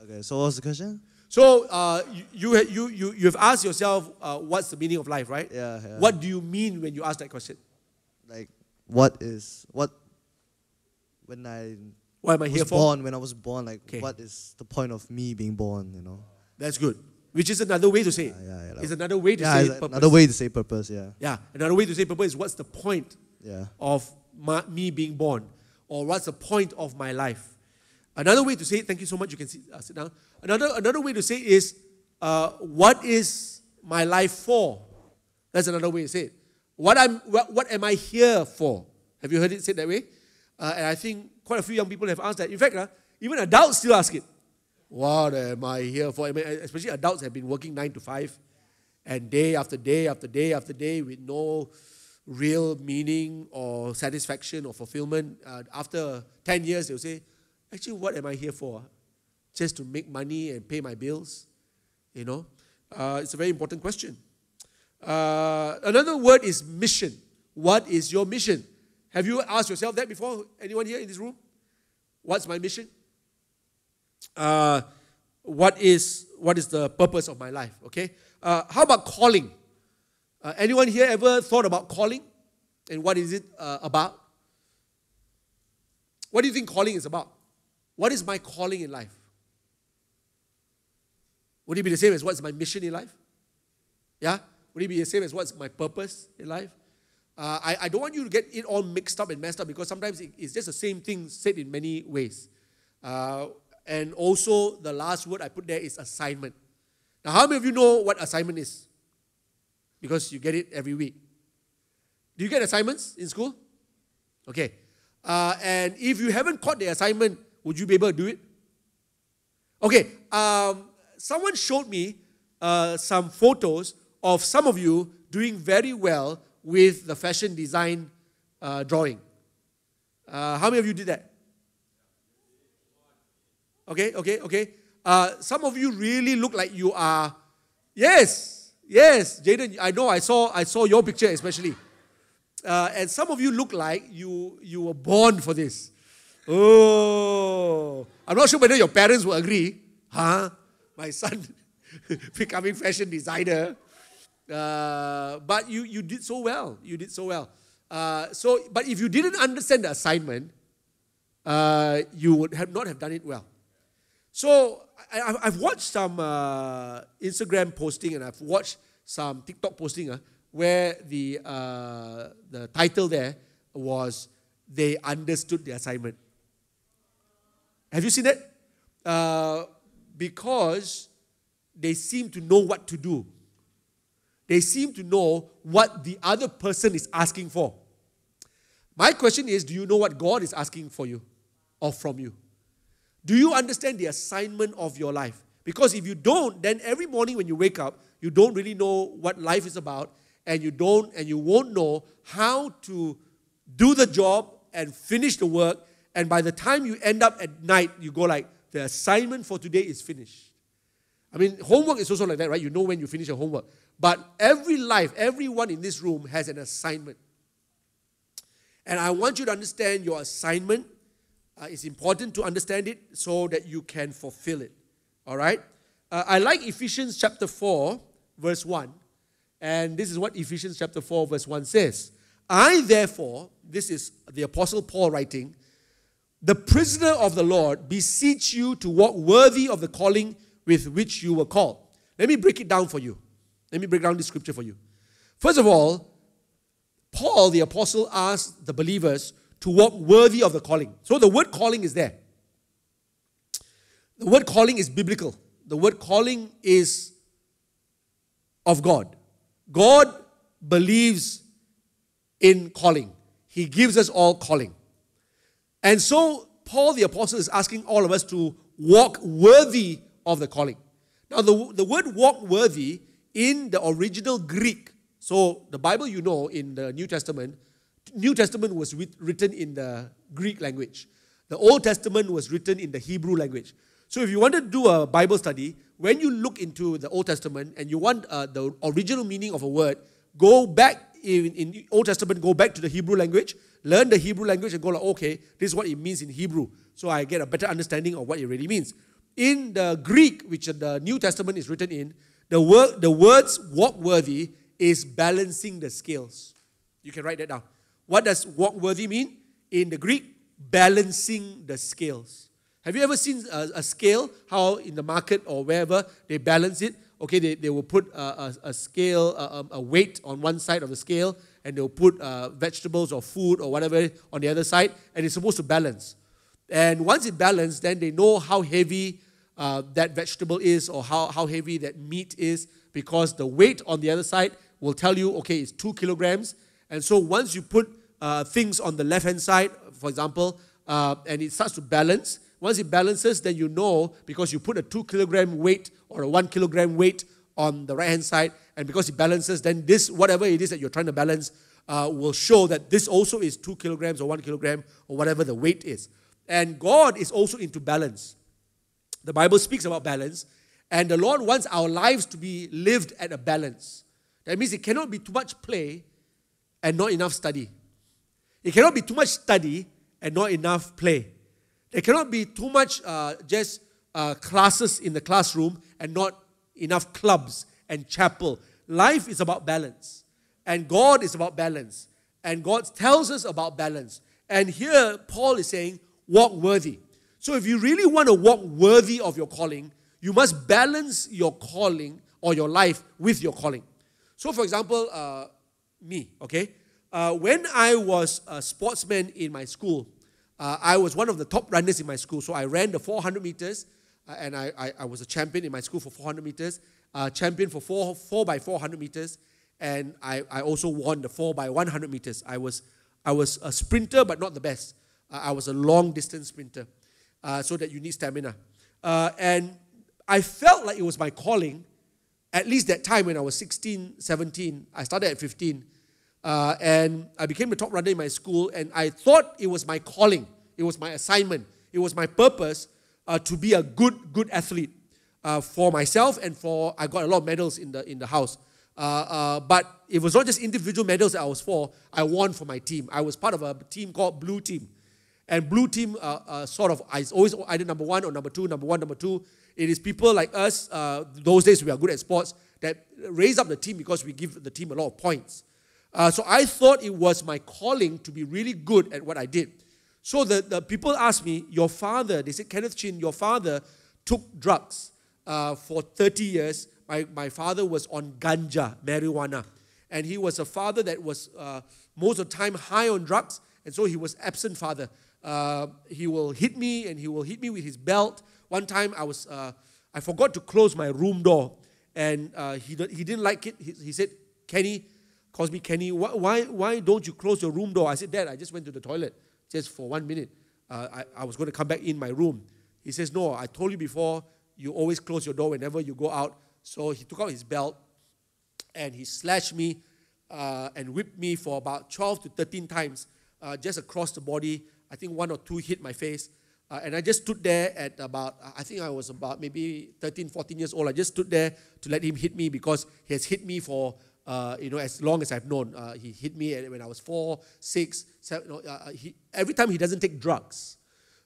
Okay, so what was the question? So uh, you, you, you, you have asked yourself, uh, what's the meaning of life, right? Yeah, yeah. What do you mean when you ask that question? Like, what is, what, when I what am I was here for? born, when I was born, like, Okay. what is the point of me being born, you know? That's good. Which is another way to say it. Yeah, yeah, yeah, It's another way to yeah, say purpose. another way to say purpose, yeah. Yeah, another way to say purpose is what's the point Yeah. of my, me being born, or what's the point of my life. Another way to say it, thank you so much. You can sit, uh, sit down. Another another way to say it is, uh, what is my life for? That's another way to say it. What am what, what am I here for? Have you heard it said that way? Uh, and I think quite a few young people have asked that. In fact, uh, even adults still ask it. What am I here for? I mean, especially adults have been working nine to five, and day after day after day after day with no real meaning or satisfaction or fulfillment. Uh, after 10 years, they'll say, Actually, what am I here for? Just to make money and pay my bills? You know? Uh, it's a very important question. Uh, another word is mission. What is your mission? Have you asked yourself that before? Anyone here in this room? What's my mission? Uh, what is what is the purpose of my life? Okay. Uh, how about calling? Uh, anyone here ever thought about calling? And what is it uh, about? What do you think calling is about? What is my calling in life? Would it be the same as what's my mission in life? Yeah? Would it be the same as what's my purpose in life? Uh, I, I don't want you to get it all mixed up and messed up because sometimes it, it's just the same thing said in many ways. Uh, and also, the last word I put there is assignment. Now, how many of you know what assignment is? Because you get it every week. Do you get assignments in school? Okay. Uh, and if you haven't caught the assignment, would you be able to do it? Okay. Um, someone showed me uh, some photos of some of you doing very well with the fashion design uh, drawing. Uh, how many of you did that? Okay, okay, okay. Uh, some of you really look like you are. Yes, yes, Jaden. I know. I saw. I saw your picture especially. Uh, and some of you look like you you were born for this. Oh, I'm not sure whether your parents will agree. Huh? My son becoming fashion designer. Uh, but you, you did so well. You did so well. Uh, so, but if you didn't understand the assignment, uh, you would have not have done it well. So I, I've watched some uh, Instagram posting and I've watched some TikTok posting uh, where the uh, the title there was they understood the assignment. Have you seen that? Uh, because they seem to know what to do. They seem to know what the other person is asking for. My question is do you know what God is asking for you or from you? Do you understand the assignment of your life? Because if you don't, then every morning when you wake up, you don't really know what life is about, and you don't and you won't know how to do the job and finish the work. And by the time you end up at night, you go like, the assignment for today is finished. I mean, homework is also like that, right? You know when you finish your homework. But every life, everyone in this room has an assignment. And I want you to understand your assignment. Uh, it's important to understand it so that you can fulfill it. All right? Uh, I like Ephesians chapter 4, verse 1. And this is what Ephesians chapter 4, verse 1 says I, therefore, this is the Apostle Paul writing, the prisoner of the Lord, beseech you to walk worthy of the calling with which you were called. Let me break it down for you. Let me break down this scripture for you. First of all, Paul, the apostle, asked the believers to walk worthy of the calling. So the word calling is there. The word calling is biblical. The word calling is of God. God believes in calling, He gives us all calling. And so, Paul the apostle is asking all of us to walk worthy of the calling. Now, the, the word walk worthy in the original Greek, so the Bible you know in the New Testament, New Testament was writ- written in the Greek language. The Old Testament was written in the Hebrew language. So if you want to do a Bible study, when you look into the Old Testament and you want uh, the original meaning of a word, go back in, in the Old Testament, go back to the Hebrew language, learn the Hebrew language and go like, okay, this is what it means in Hebrew. So I get a better understanding of what it really means. In the Greek, which the New Testament is written in, the, word, the words walk worthy is balancing the scales. You can write that down. What does walk worthy mean? In the Greek, balancing the scales. Have you ever seen a, a scale, how in the market or wherever they balance it? Okay, they, they will put a, a, a scale, a, a weight on one side of the scale, and they'll put uh, vegetables or food or whatever on the other side, and it's supposed to balance. And once it balances, then they know how heavy uh, that vegetable is or how, how heavy that meat is because the weight on the other side will tell you, okay, it's two kilograms. And so once you put uh, things on the left hand side, for example, uh, and it starts to balance, once it balances, then you know because you put a two kilogram weight or a one kilogram weight on the right hand side, and because it balances, then this, whatever it is that you're trying to balance, uh, will show that this also is two kilograms or one kilogram or whatever the weight is. And God is also into balance. The Bible speaks about balance, and the Lord wants our lives to be lived at a balance. That means it cannot be too much play and not enough study. It cannot be too much study and not enough play. There cannot be too much uh, just uh, classes in the classroom and not enough clubs and chapel. Life is about balance, and God is about balance, and God tells us about balance. And here, Paul is saying, walk worthy. So, if you really want to walk worthy of your calling, you must balance your calling or your life with your calling. So, for example, uh, me, okay? Uh, when I was a sportsman in my school, uh, I was one of the top runners in my school. So I ran the 400 meters, uh, and I, I, I was a champion in my school for 400 meters, uh, champion for 4, 4 by 400 meters, and I, I also won the 4 by 100 meters. I was, I was a sprinter, but not the best. Uh, I was a long distance sprinter, uh, so that you need stamina. Uh, and I felt like it was my calling, at least that time when I was 16, 17. I started at 15. Uh, and I became the top runner in my school, and I thought it was my calling, it was my assignment, it was my purpose uh, to be a good, good athlete uh, for myself and for I got a lot of medals in the in the house. But it was not just individual medals that I was for. I won for my team. I was part of a team called Blue Team, And blue team, uh, uh, sort of, is always either number one or number two, number one, number two. It is people like us, uh, those days we are good at sports, that raise up the team because we give the team a lot of points. Uh, so I thought it was my calling to be really good at what I did. So the, the people asked me, Your father, they said, Kenneth Chin, your father took drugs uh, for 30 years. My, my father was on ganja, marijuana. And he was a father that was uh, most of the time high on drugs. And so he was absent father. Uh, he will hit me and he will hit me with his belt. One time I was, uh, I forgot to close my room door. And uh, he, he didn't like it. He, he said, Kenny, calls me Kenny, why, why, don't you close your room door? I said, Dad, I just went to the toilet just for one minute. Uh, I, I was going to come back in my room. He says, No, I told you before, you always close your door whenever you go out. So he took out his belt and he slashed me uh, and whipped me for about 12 to 13 times uh, just across the body. I think one or two hit my face. Uh, and I just stood there at about, I think I was about maybe 13, 14 years old. I just stood there to let him hit me because he has hit me for, uh, you know, as long as I've known. Uh, he hit me when I was four, six, seven. You know, uh, he, every time he doesn't take drugs,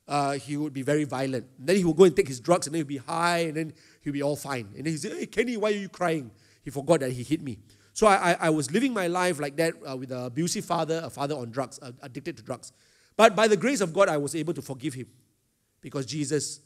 uh, he would be very violent. And then he would go and take his drugs and then he'd be high and then he'd be all fine. And then he said, Hey, Kenny, why are you crying? He forgot that he hit me. So I, I, I was living my life like that uh, with an abusive father, a father on drugs, uh, addicted to drugs. But by the grace of God, I was able to forgive him because Jesus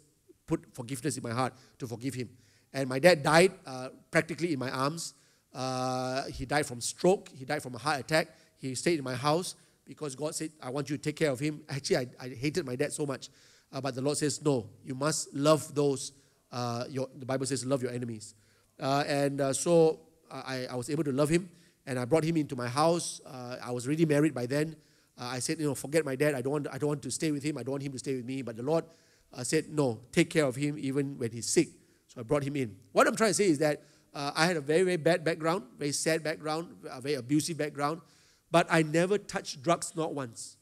put forgiveness in my heart to forgive him. And my dad died uh, practically in my arms. Uh, he died from stroke, he died from a heart attack. He stayed in my house because God said, I want you to take care of him. Actually, I, I hated my dad so much. Uh, but the Lord says, No, you must love those. Uh, your, the Bible says, Love your enemies. Uh, and uh, so I, I was able to love him. And I brought him into my house. I was already married by then. Uh, I said, You know, forget my dad. I don't, want, I don't want to stay with him. I don't want him to stay with me. But the Lord said, No, take care of him even when he's sick. So I brought him in. What I'm trying to say is that I had a very, very bad background, very sad background, a very abusive background but I never touched drugs, not once.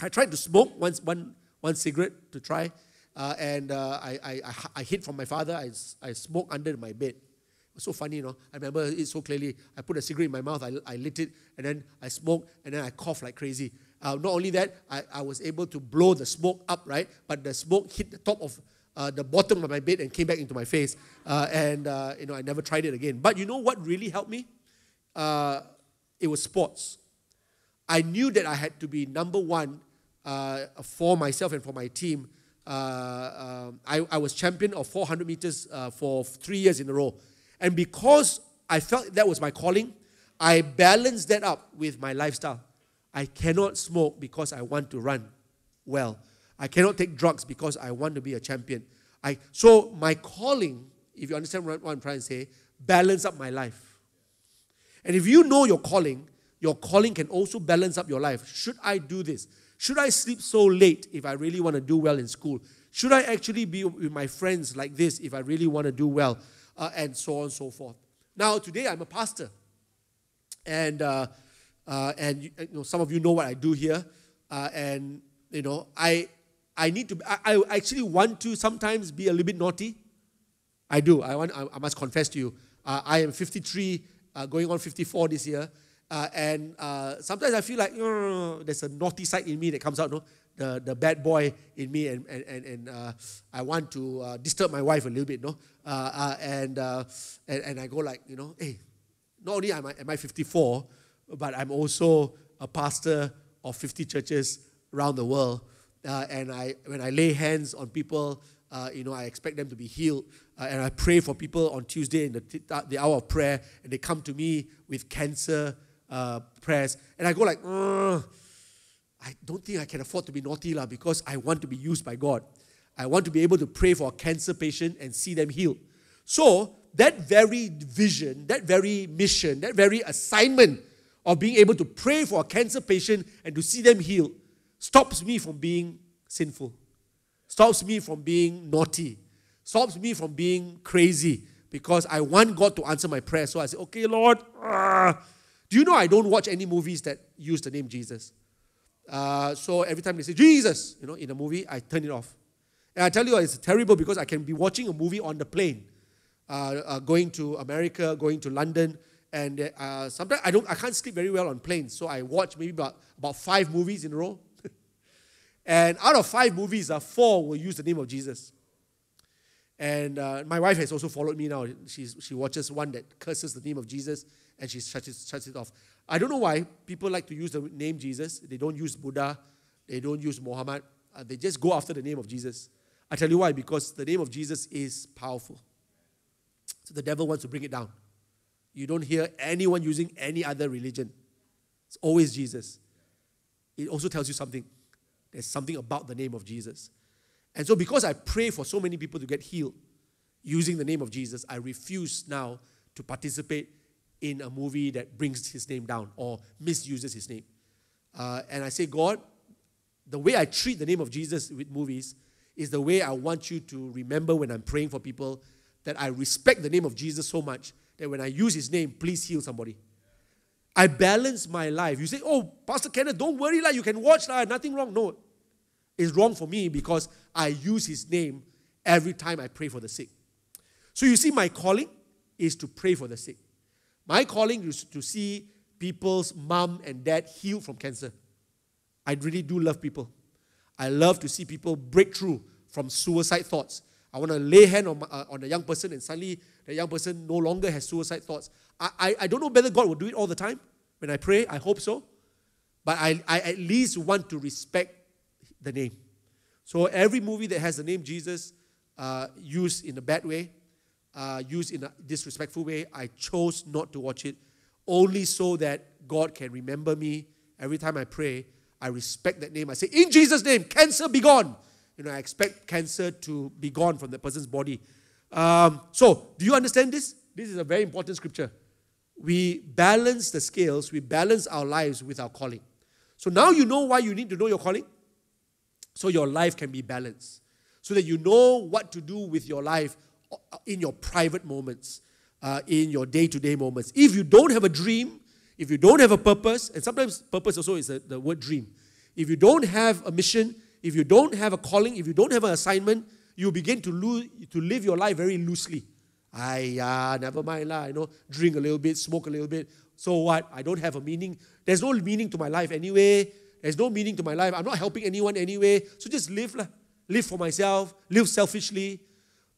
I tried to smoke once, one, one cigarette to try, uh, and uh, I, I, I, hid from my father. I, I smoked under my bed. So funny, you know. I remember it so clearly. I put a cigarette in my mouth, I, I lit it, and then I smoked, and then I coughed like crazy. Uh, not only that, I, I was able to blow the smoke up, right? But the smoke hit the top of uh, the bottom of my bed and came back into my face. Uh, and, uh, you know, I never tried it again. But you know what really helped me? Uh, it was sports. I knew that I had to be number one uh, for myself and for my team. Uh, I, I, was champion of 400 meters for three years in a row. And because I felt that was my calling, I balanced that up with my lifestyle. I cannot smoke because I want to run well. I cannot take drugs because I want to be a champion. I, so my calling, if you understand what I'm trying to say, balance up my life. And if you know your calling, your calling can also balance up your life. Should I do this? Should I sleep so late if I really want to do well in school? Should I actually be with my friends like this if I really want to do well? Uh, and so on and so forth. Now, today I'm a pastor. And, uh, uh, and you, know, some of you know what I do here. Uh, and, you know, I, I need to, I, I, actually want to sometimes be a little bit naughty. I do. I, want, I, I must confess to you. Uh, I am 53, uh, going on 54 this year. And sometimes I feel like you there's a naughty side in me that comes out, no? The, the bad boy in me, and, and, and, and uh, I want to uh, disturb my wife a little bit, no? Uh, uh, and, and, and I go like, you know, hey, not only am I, am I 54, but I'm also a pastor of 50 churches around the world. and I, when I lay hands on people, you know, I expect them to be healed. and I pray for people on Tuesday in the, the hour of prayer, and they come to me with cancer, uh, prayers. And I go like, I don't think I can afford to be naughty lah because I want to be used by God. I want to be able to pray for a cancer patient and see them healed. So that very vision, that very mission, that very assignment of being able to pray for a cancer patient and to see them healed stops me from being sinful, stops me from being naughty, stops me from being crazy because I want God to answer my prayer. So I say, okay, Lord, uh, do you know I don't watch any movies that use the name Jesus? Uh, so every time they say Jesus, you know, in a movie, I turn it off. And I tell you, it's terrible because I can be watching a movie on the plane, uh, uh, going to America, going to London, and uh, sometimes I don't, I can't sleep very well on planes. So I watch maybe about, about five movies in a row. And out of five movies, uh, four will use the name of Jesus. And uh, my wife has also followed me now. She's, she watches one that curses the name of Jesus and she shuts it, shuts it off. I don't know why people like to use the name Jesus. They don't use Buddha, they don't use Muhammad. Uh, they just go after the name of Jesus. I tell you why, because the name of Jesus is powerful. So the devil wants to bring it down. You don't hear anyone using any other religion. It's always Jesus. It also tells you something. There's something about the name of Jesus. And so, because I pray for so many people to get healed using the name of Jesus, I refuse now to participate in a movie that brings his name down or misuses his name. Uh, and I say, God, the way I treat the name of Jesus with movies is the way I want you to remember when I'm praying for people that I respect the name of Jesus so much that when I use his name, please heal somebody. I balance my life. You say, oh, Pastor Kenneth, don't worry, lah, you can watch, lah, nothing wrong. No, it's wrong for me because I use his name every time I pray for the sick. So you see, my calling is to pray for the sick. My calling is to see people's mom and dad healed from cancer. I really do love people. I love to see people break through from suicide thoughts. I want to lay hand on, uh, on a young person and suddenly the young person no longer has suicide thoughts. I, I, I don't know whether God will do it all the time when I pray. I hope so. But I, I at least want to respect the name. So every movie that has the name Jesus uh, used in a bad way, uh, used in a disrespectful way, I chose not to watch it only so that God can remember me every time I pray. I respect that name. I say, in Jesus' name, cancer be gone. You know, I expect cancer to be gone from the person's body. Um, so, do you understand this? This is a very important scripture. We balance the scales, we balance our lives with our calling. So now you know why you need to know your calling? So your life can be balanced. So that you know what to do with your life in your private moments, uh, in your day to day moments. If you don't have a dream, if you don't have a purpose, and sometimes purpose also is a, the word dream. If you don't have a mission, if you don't have a calling, if you don't have an assignment, you begin to, lose, to live your life very loosely. I, uh, never mind lah, you know, drink a little bit, smoke a little bit. So what? I don't have a meaning. There's no meaning to my life anyway. There's no meaning to my life. I'm not helping anyone anyway. So just live lah. Live for myself. Live selfishly.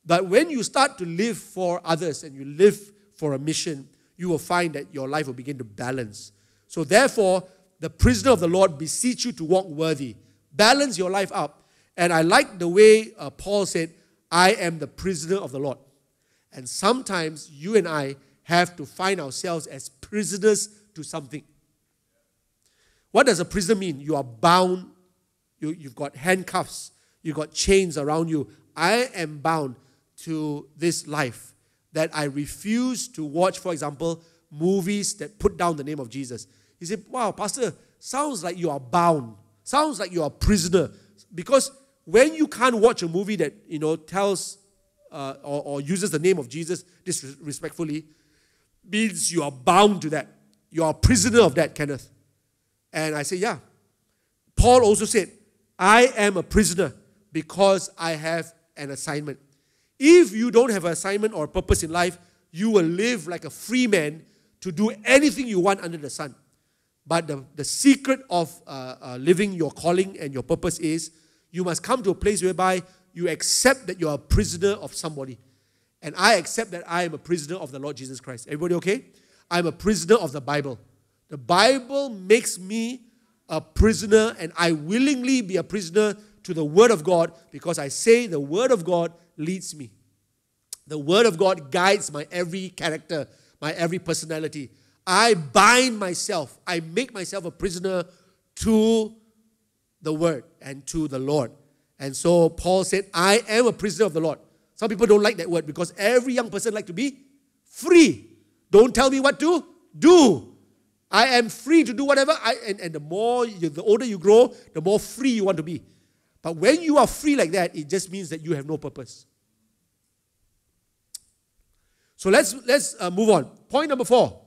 But when you start to live for others and you live for a mission, you will find that your life will begin to balance. So therefore, the prisoner of the Lord beseech you to walk worthy. Balance your life up. And I like the way uh, Paul said, I am the prisoner of the Lord. And sometimes you and I have to find ourselves as prisoners to something. What does a prisoner mean? You are bound, you, you've got handcuffs, you've got chains around you. I am bound to this life that I refuse to watch, for example, movies that put down the name of Jesus. He said, Wow, Pastor, sounds like you are bound. Sounds like you are a prisoner. Because when you can't watch a movie that, you know, tells uh, or, or uses the name of Jesus disrespectfully, means you are bound to that. You are a prisoner of that, Kenneth. And I say, yeah. Paul also said, I am a prisoner because I have an assignment. If you don't have an assignment or purpose in life, you will live like a free man to do anything you want under the sun. But the, the secret of uh, uh, living your calling and your purpose is you must come to a place whereby you accept that you are a prisoner of somebody. And I accept that I am a prisoner of the Lord Jesus Christ. Everybody okay? I'm a prisoner of the Bible. The Bible makes me a prisoner, and I willingly be a prisoner to the Word of God because I say the Word of God leads me. The Word of God guides my every character, my every personality. I bind myself, I make myself a prisoner to the Word and to the Lord. And so Paul said, I am a prisoner of the Lord. Some people don't like that word because every young person like to be free. Don't tell me what to do. I am free to do whatever. I, and, and the more, you, the older you grow, the more free you want to be. But when you are free like that, it just means that you have no purpose. So let's, let's uh, move on. Point number four.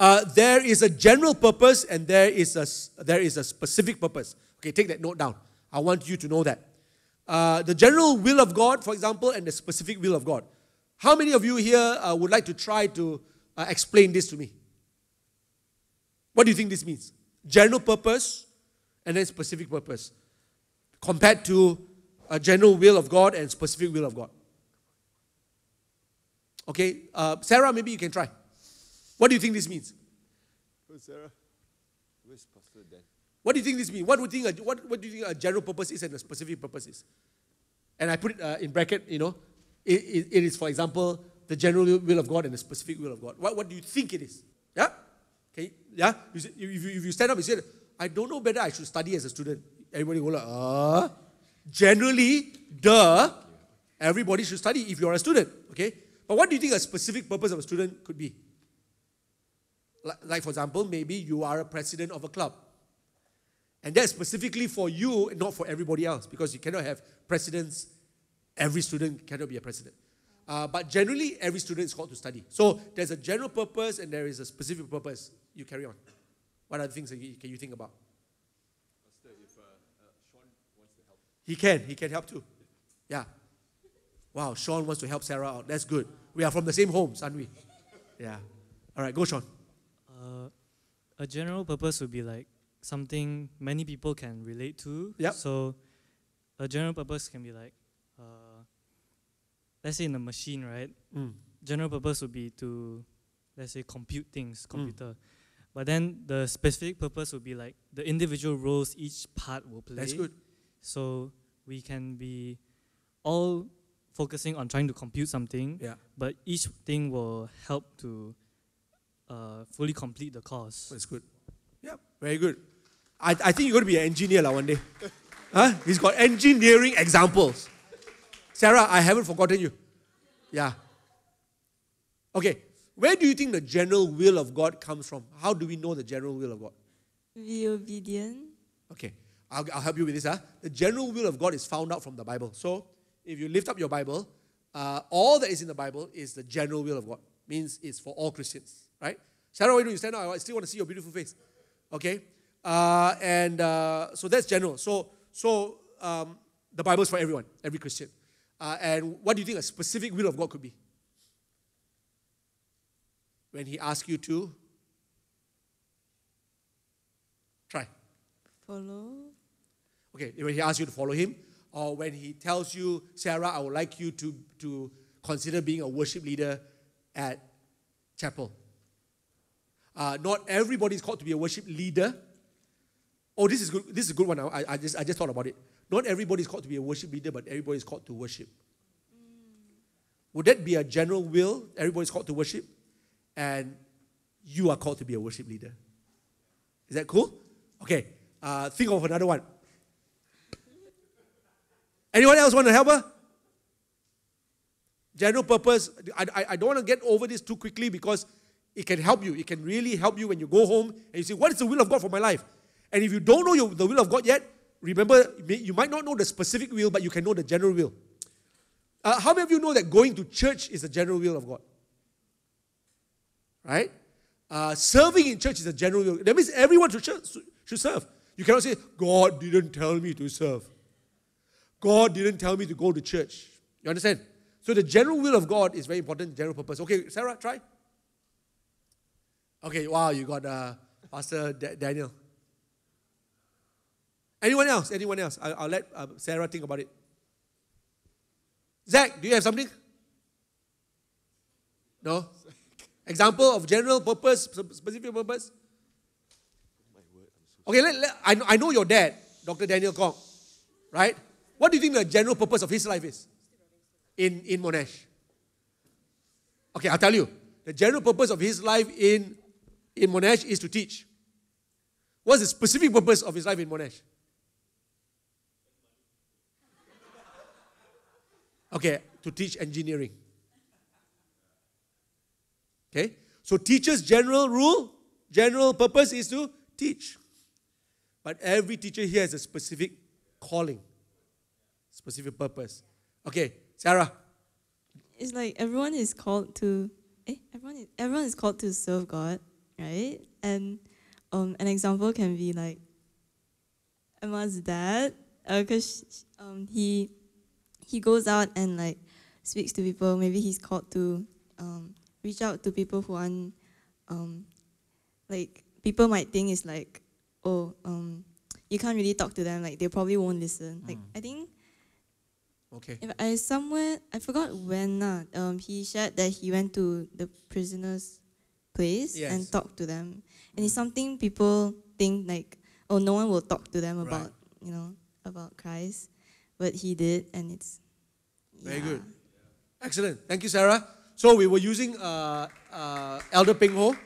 Uh, there is a general purpose and there is a, there is a specific purpose. Okay, take that note down. I want you to know that. Uh, the general will of God, for example, and the specific will of God. How many of you here uh, would like to try to uh, explain this to me? What do you think this means? General purpose and then specific purpose, compared to a general will of God and specific will of God. Okay, uh, Sarah, maybe you can try. What do you think this means? Sarah, where's Pastor Dan? What do you think this means? What, would you think a, what, what do you think a general purpose is and a specific purpose is? And I put it uh, in bracket, you know, it, it, it is, for example, the general will of God and the specific will of God. What, what do you think it is? Yeah? Okay, yeah? If, you, if you stand up and say, I don't know whether I should study as a student. Everybody go like, uh, generally, duh, everybody should study if you're a student, okay? But what do you think a specific purpose of a student could be? Like, for example, maybe you are a president of a club. And that's specifically for you, not for everybody else, because you cannot have presidents. Every student cannot be a president. Uh, but generally, every student is called to study. So there's a general purpose and there is a specific purpose. You carry on. What other things can you, can you think about? He can. He can help too. Yeah. Wow, Sean wants to help Sarah out. That's good. We are from the same homes, aren't we? Yeah. All right, go, Sean. Uh, a general purpose would be like something many people can relate to. Yep. So, a general purpose can be like, uh, let's say in a machine, right? Mm. General purpose would be to, let's say, compute things, Mm. computer. But then the specific purpose would be like the individual roles each part will play. That's good. So we can be all focusing on trying to compute something, Yeah. but each thing will help to uh, fully complete the course. That's good. Yeah, very good. I, I think you're going to be an engineer lah one day. huh? He's got engineering examples. Sarah, I haven't forgotten you. Yeah. Okay. Where do you think the general will of God comes from? How do we know the general will of God? Be obedient. Okay. I'll, I'll help you with this. Huh? The general will of God is found out from the Bible. So, if you lift up your Bible, uh, all that is in the Bible is the general will of God. Means it's for all Christians, right? Sarah, why don't you stand up? I still want to see your beautiful face. Okay? Uh, and uh, so that's general. So, so um, the Bible is for everyone, every Christian. Uh, and what do you think a specific will of God could be? When He asks you to try. Follow. Okay, when he asks you to follow him, or when he tells you, Sarah, I would like you to, to consider being a worship leader at chapel. Uh, not everybody is called to be a worship leader. Oh, this is good. This is a good one. I, I, just, I just thought about it. Not everybody is called to be a worship leader, but everybody is called to worship. Would that be a general will? Everybody's called to worship, and you are called to be a worship leader. Is that cool? Okay. Uh, think of another one. Anyone else want to help her? General purpose. I, I, I don't want to get over this too quickly because it can help you. It can really help you when you go home and you say, What is the will of God for my life? And if you don't know your, the will of God yet, remember, you might not know the specific will, but you can know the general will. Uh, how many of you know that going to church is the general will of God? Right? Uh, serving in church is a general will. That means everyone should, should serve. You cannot say, God didn't tell me to serve. God didn't tell me to go to church. You understand? So the general will of God is very important, general purpose. Okay, Sarah, try. Okay, wow, you got uh, Pastor D- Daniel. Anyone else? Anyone else? I'll, I'll let uh, Sarah think about it. Zach, do you have something? No? Example of general purpose, specific purpose? Okay, let, let, I, know, I know your dad, Dr. Daniel Kong, right? What do you think the general purpose of his life is in, in Monash? Okay, I'll tell you. The general purpose of his life in, in Monash is to teach. What's the specific purpose of his life in Monash? Okay, to teach engineering. Okay? So teacher's general rule, general purpose is to teach. But every teacher here has a specific calling, specific purpose. Okay, Sarah. It's like everyone is called to eh, everyone is, everyone is called to serve God, right? And um, an example can be like Emma's dad, because uh, um, he he goes out and like speaks to people. Maybe he's called to um, reach out to people who aren't um, like people might think is like oh um, you can't really talk to them. Like they probably won't listen. Like I think Okay. if I somewhere I forgot when uh, um he shared that he went to the prisoners' place Yes. and talked to them, and it's something people think like oh no one will talk to them Right. about you know about Christ, but he did, and it's Very good. Excellent. Thank you, Sarah. So we were using uh, uh, Elder Ping Ho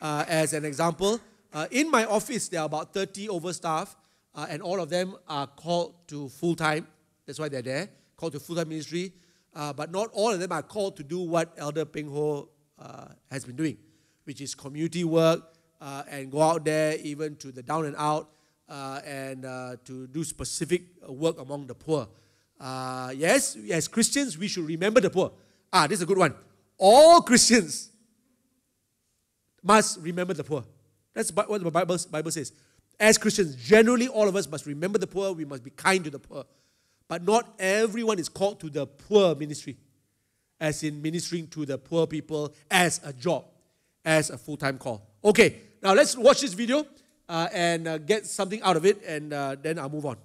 uh, as an example. Uh, in my office, there are about 30 overstaff, uh, and all of them are called to full time. That's why they're there, called to full time ministry. Uh, but not all of them are called to do what Elder Peng Ho uh, has been doing, which is community work uh, and go out there even to the down and out uh, and uh, to do specific uh, work among the poor. Yes, as Christians, we should remember the poor. Ah, this is a good one. All Christians must remember the poor. That's what the Bible, Bible says. As Christians, generally all of us must remember the poor, we must be kind to the poor. But not everyone is called to the poor ministry, as in ministering to the poor people as a job, as a full time call. Okay, now let's watch this video uh, and uh, get something out of it, and uh, then I'll move on.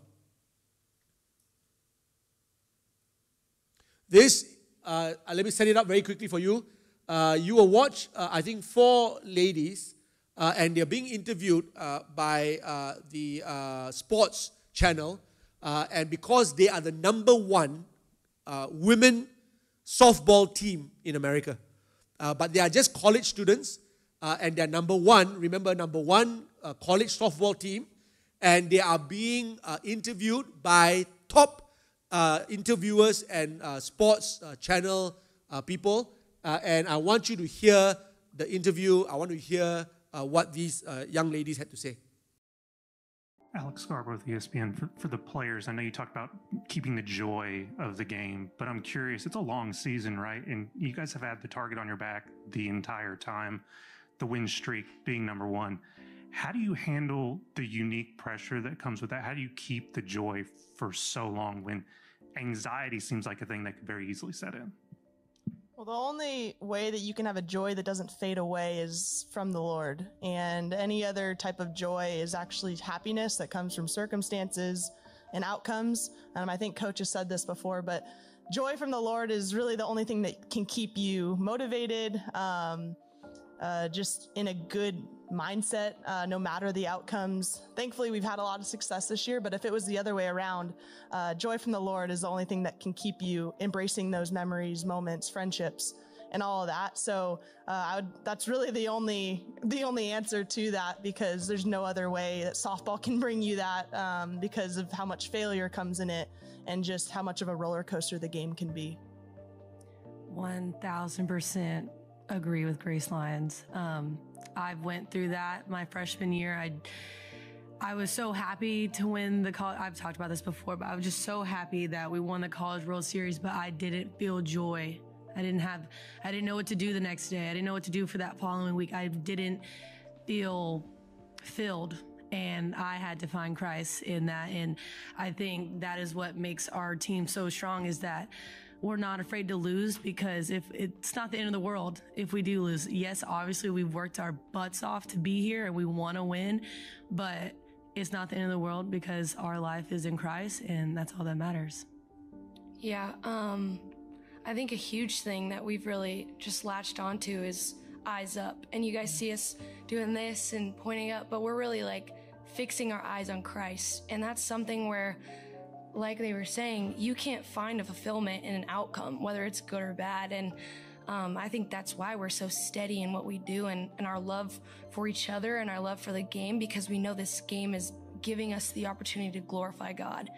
This, uh, let me set it up very quickly for you. Uh, you will watch, uh, I think, four ladies, and they're being interviewed by the sports channel. Uh, and because they are the number one uh, women softball team in America, uh, but they are just college students, uh, and they're number one, remember, number one uh, college softball team, and they are being uh, interviewed by top interviewers and sports channel people. And I want you to hear the interview. I want to hear what these young ladies had to say. Alex Scarborough with ESPN. For, for the players, I know you talked about keeping the joy of the game, but I'm curious, it's a long season, right? And you guys have had the target on your back the entire time, the win streak being number one. How do you handle the unique pressure that comes with that? How do you keep the joy for so long when anxiety seems like a thing that could very easily set in? Well, the only way that you can have a joy that doesn't fade away is from the Lord. And any other type of joy is actually happiness that comes from circumstances and outcomes. Um, I think Coach has said this before, but joy from the Lord is really the only thing that can keep you motivated, um, uh, just in a good mindset, uh, no matter the outcomes. Thankfully, we've had a lot of success this year, but if it was the other way around, uh, joy from the Lord is the only thing that can keep you embracing those memories, moments, friendships, and all of that. So uh, I would, that's really the only the only answer to that because there's no other way that softball can bring you that um, because of how much failure comes in it and just how much of a roller coaster the game can be. 1000% agree with Grace Lyons. Um, I went through that my freshman year. I I was so happy to win the college. I've talked about this before, but I was just so happy that we won the College World Series. But I didn't feel joy. I didn't have. I didn't know what to do the next day. I didn't know what to do for that following week. I didn't feel filled and I had to find Christ in that. And I think that is what makes our team so strong is that we're not afraid to lose because if it's not the end of the world if we do lose. Yes, obviously we've worked our butts off to be here and we want to win, but it's not the end of the world because our life is in Christ and that's all that matters. Yeah, um, I think a huge thing that we've really just latched onto is eyes up. And you guys see us doing this and pointing up, but we're really like fixing our eyes on Christ. And that's something where, like they were saying, you can't find a fulfillment in an outcome, whether it's good or bad. And um, I think that's why we're so steady in what we do and, and our love for each other and our love for the game because we know this game is giving us the opportunity to glorify God.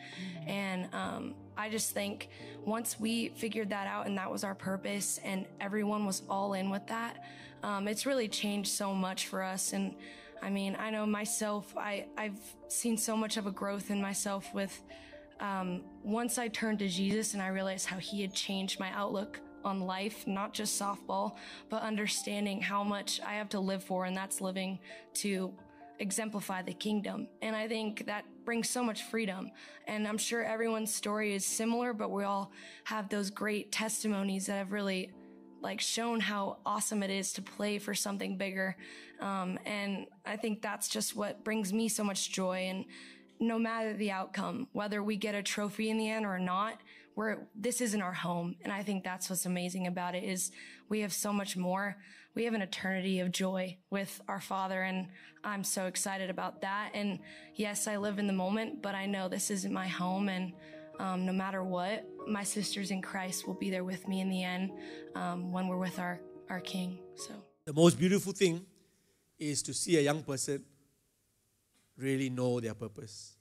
And um, I just think once we figured that out and that was our purpose and everyone was all in with that, um, it's really changed so much for us. And I mean, I know myself, I, I've seen so much of a growth in myself with um, once I turned to Jesus and I realized how he had changed my outlook on life, not just softball, but understanding how much I have to live for, and that's living to exemplify the kingdom. And I think that brings so much freedom. And I'm sure everyone's story is similar, but we all have those great testimonies that have really like shown how awesome it is to play for something bigger. Um, and I think that's just what brings me so much joy. And no matter the outcome, whether we get a trophy in the end or not, we're, this isn't our home. And I think that's what's amazing about it is we have so much more. We have an eternity of joy with our Father, and I'm so excited about that. And yes, I live in the moment, but I know this isn't my home, and um, no matter what, my sisters in Christ will be there with me in the end um, when we're with our, our King. So. The most beautiful thing is to see a young person really know their purpose.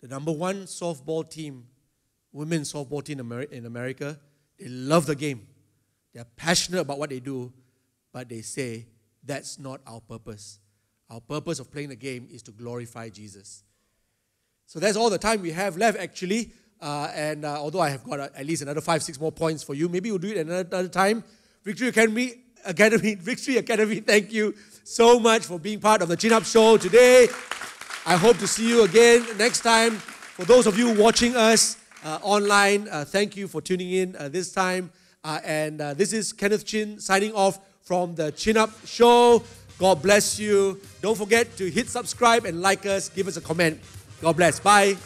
The number one softball team, women's softball team in America, they love the game. They're passionate about what they do, but they say that's not our purpose. Our purpose of playing the game is to glorify Jesus. So that's all the time we have left, actually. Uh, and uh, although I have got uh, at least another five, six more points for you, maybe we'll do it another, another time. Victory Academy, Academy, Victory Academy, thank you so much for being part of the Chin Up Show today. I hope to see you again next time. For those of you watching us uh, online, uh, thank you for tuning in uh, this time. and this is Kenneth Chin signing off from the Chin Up Show. God bless you. Don't forget to hit subscribe and like us. Give us a comment. God bless. Bye.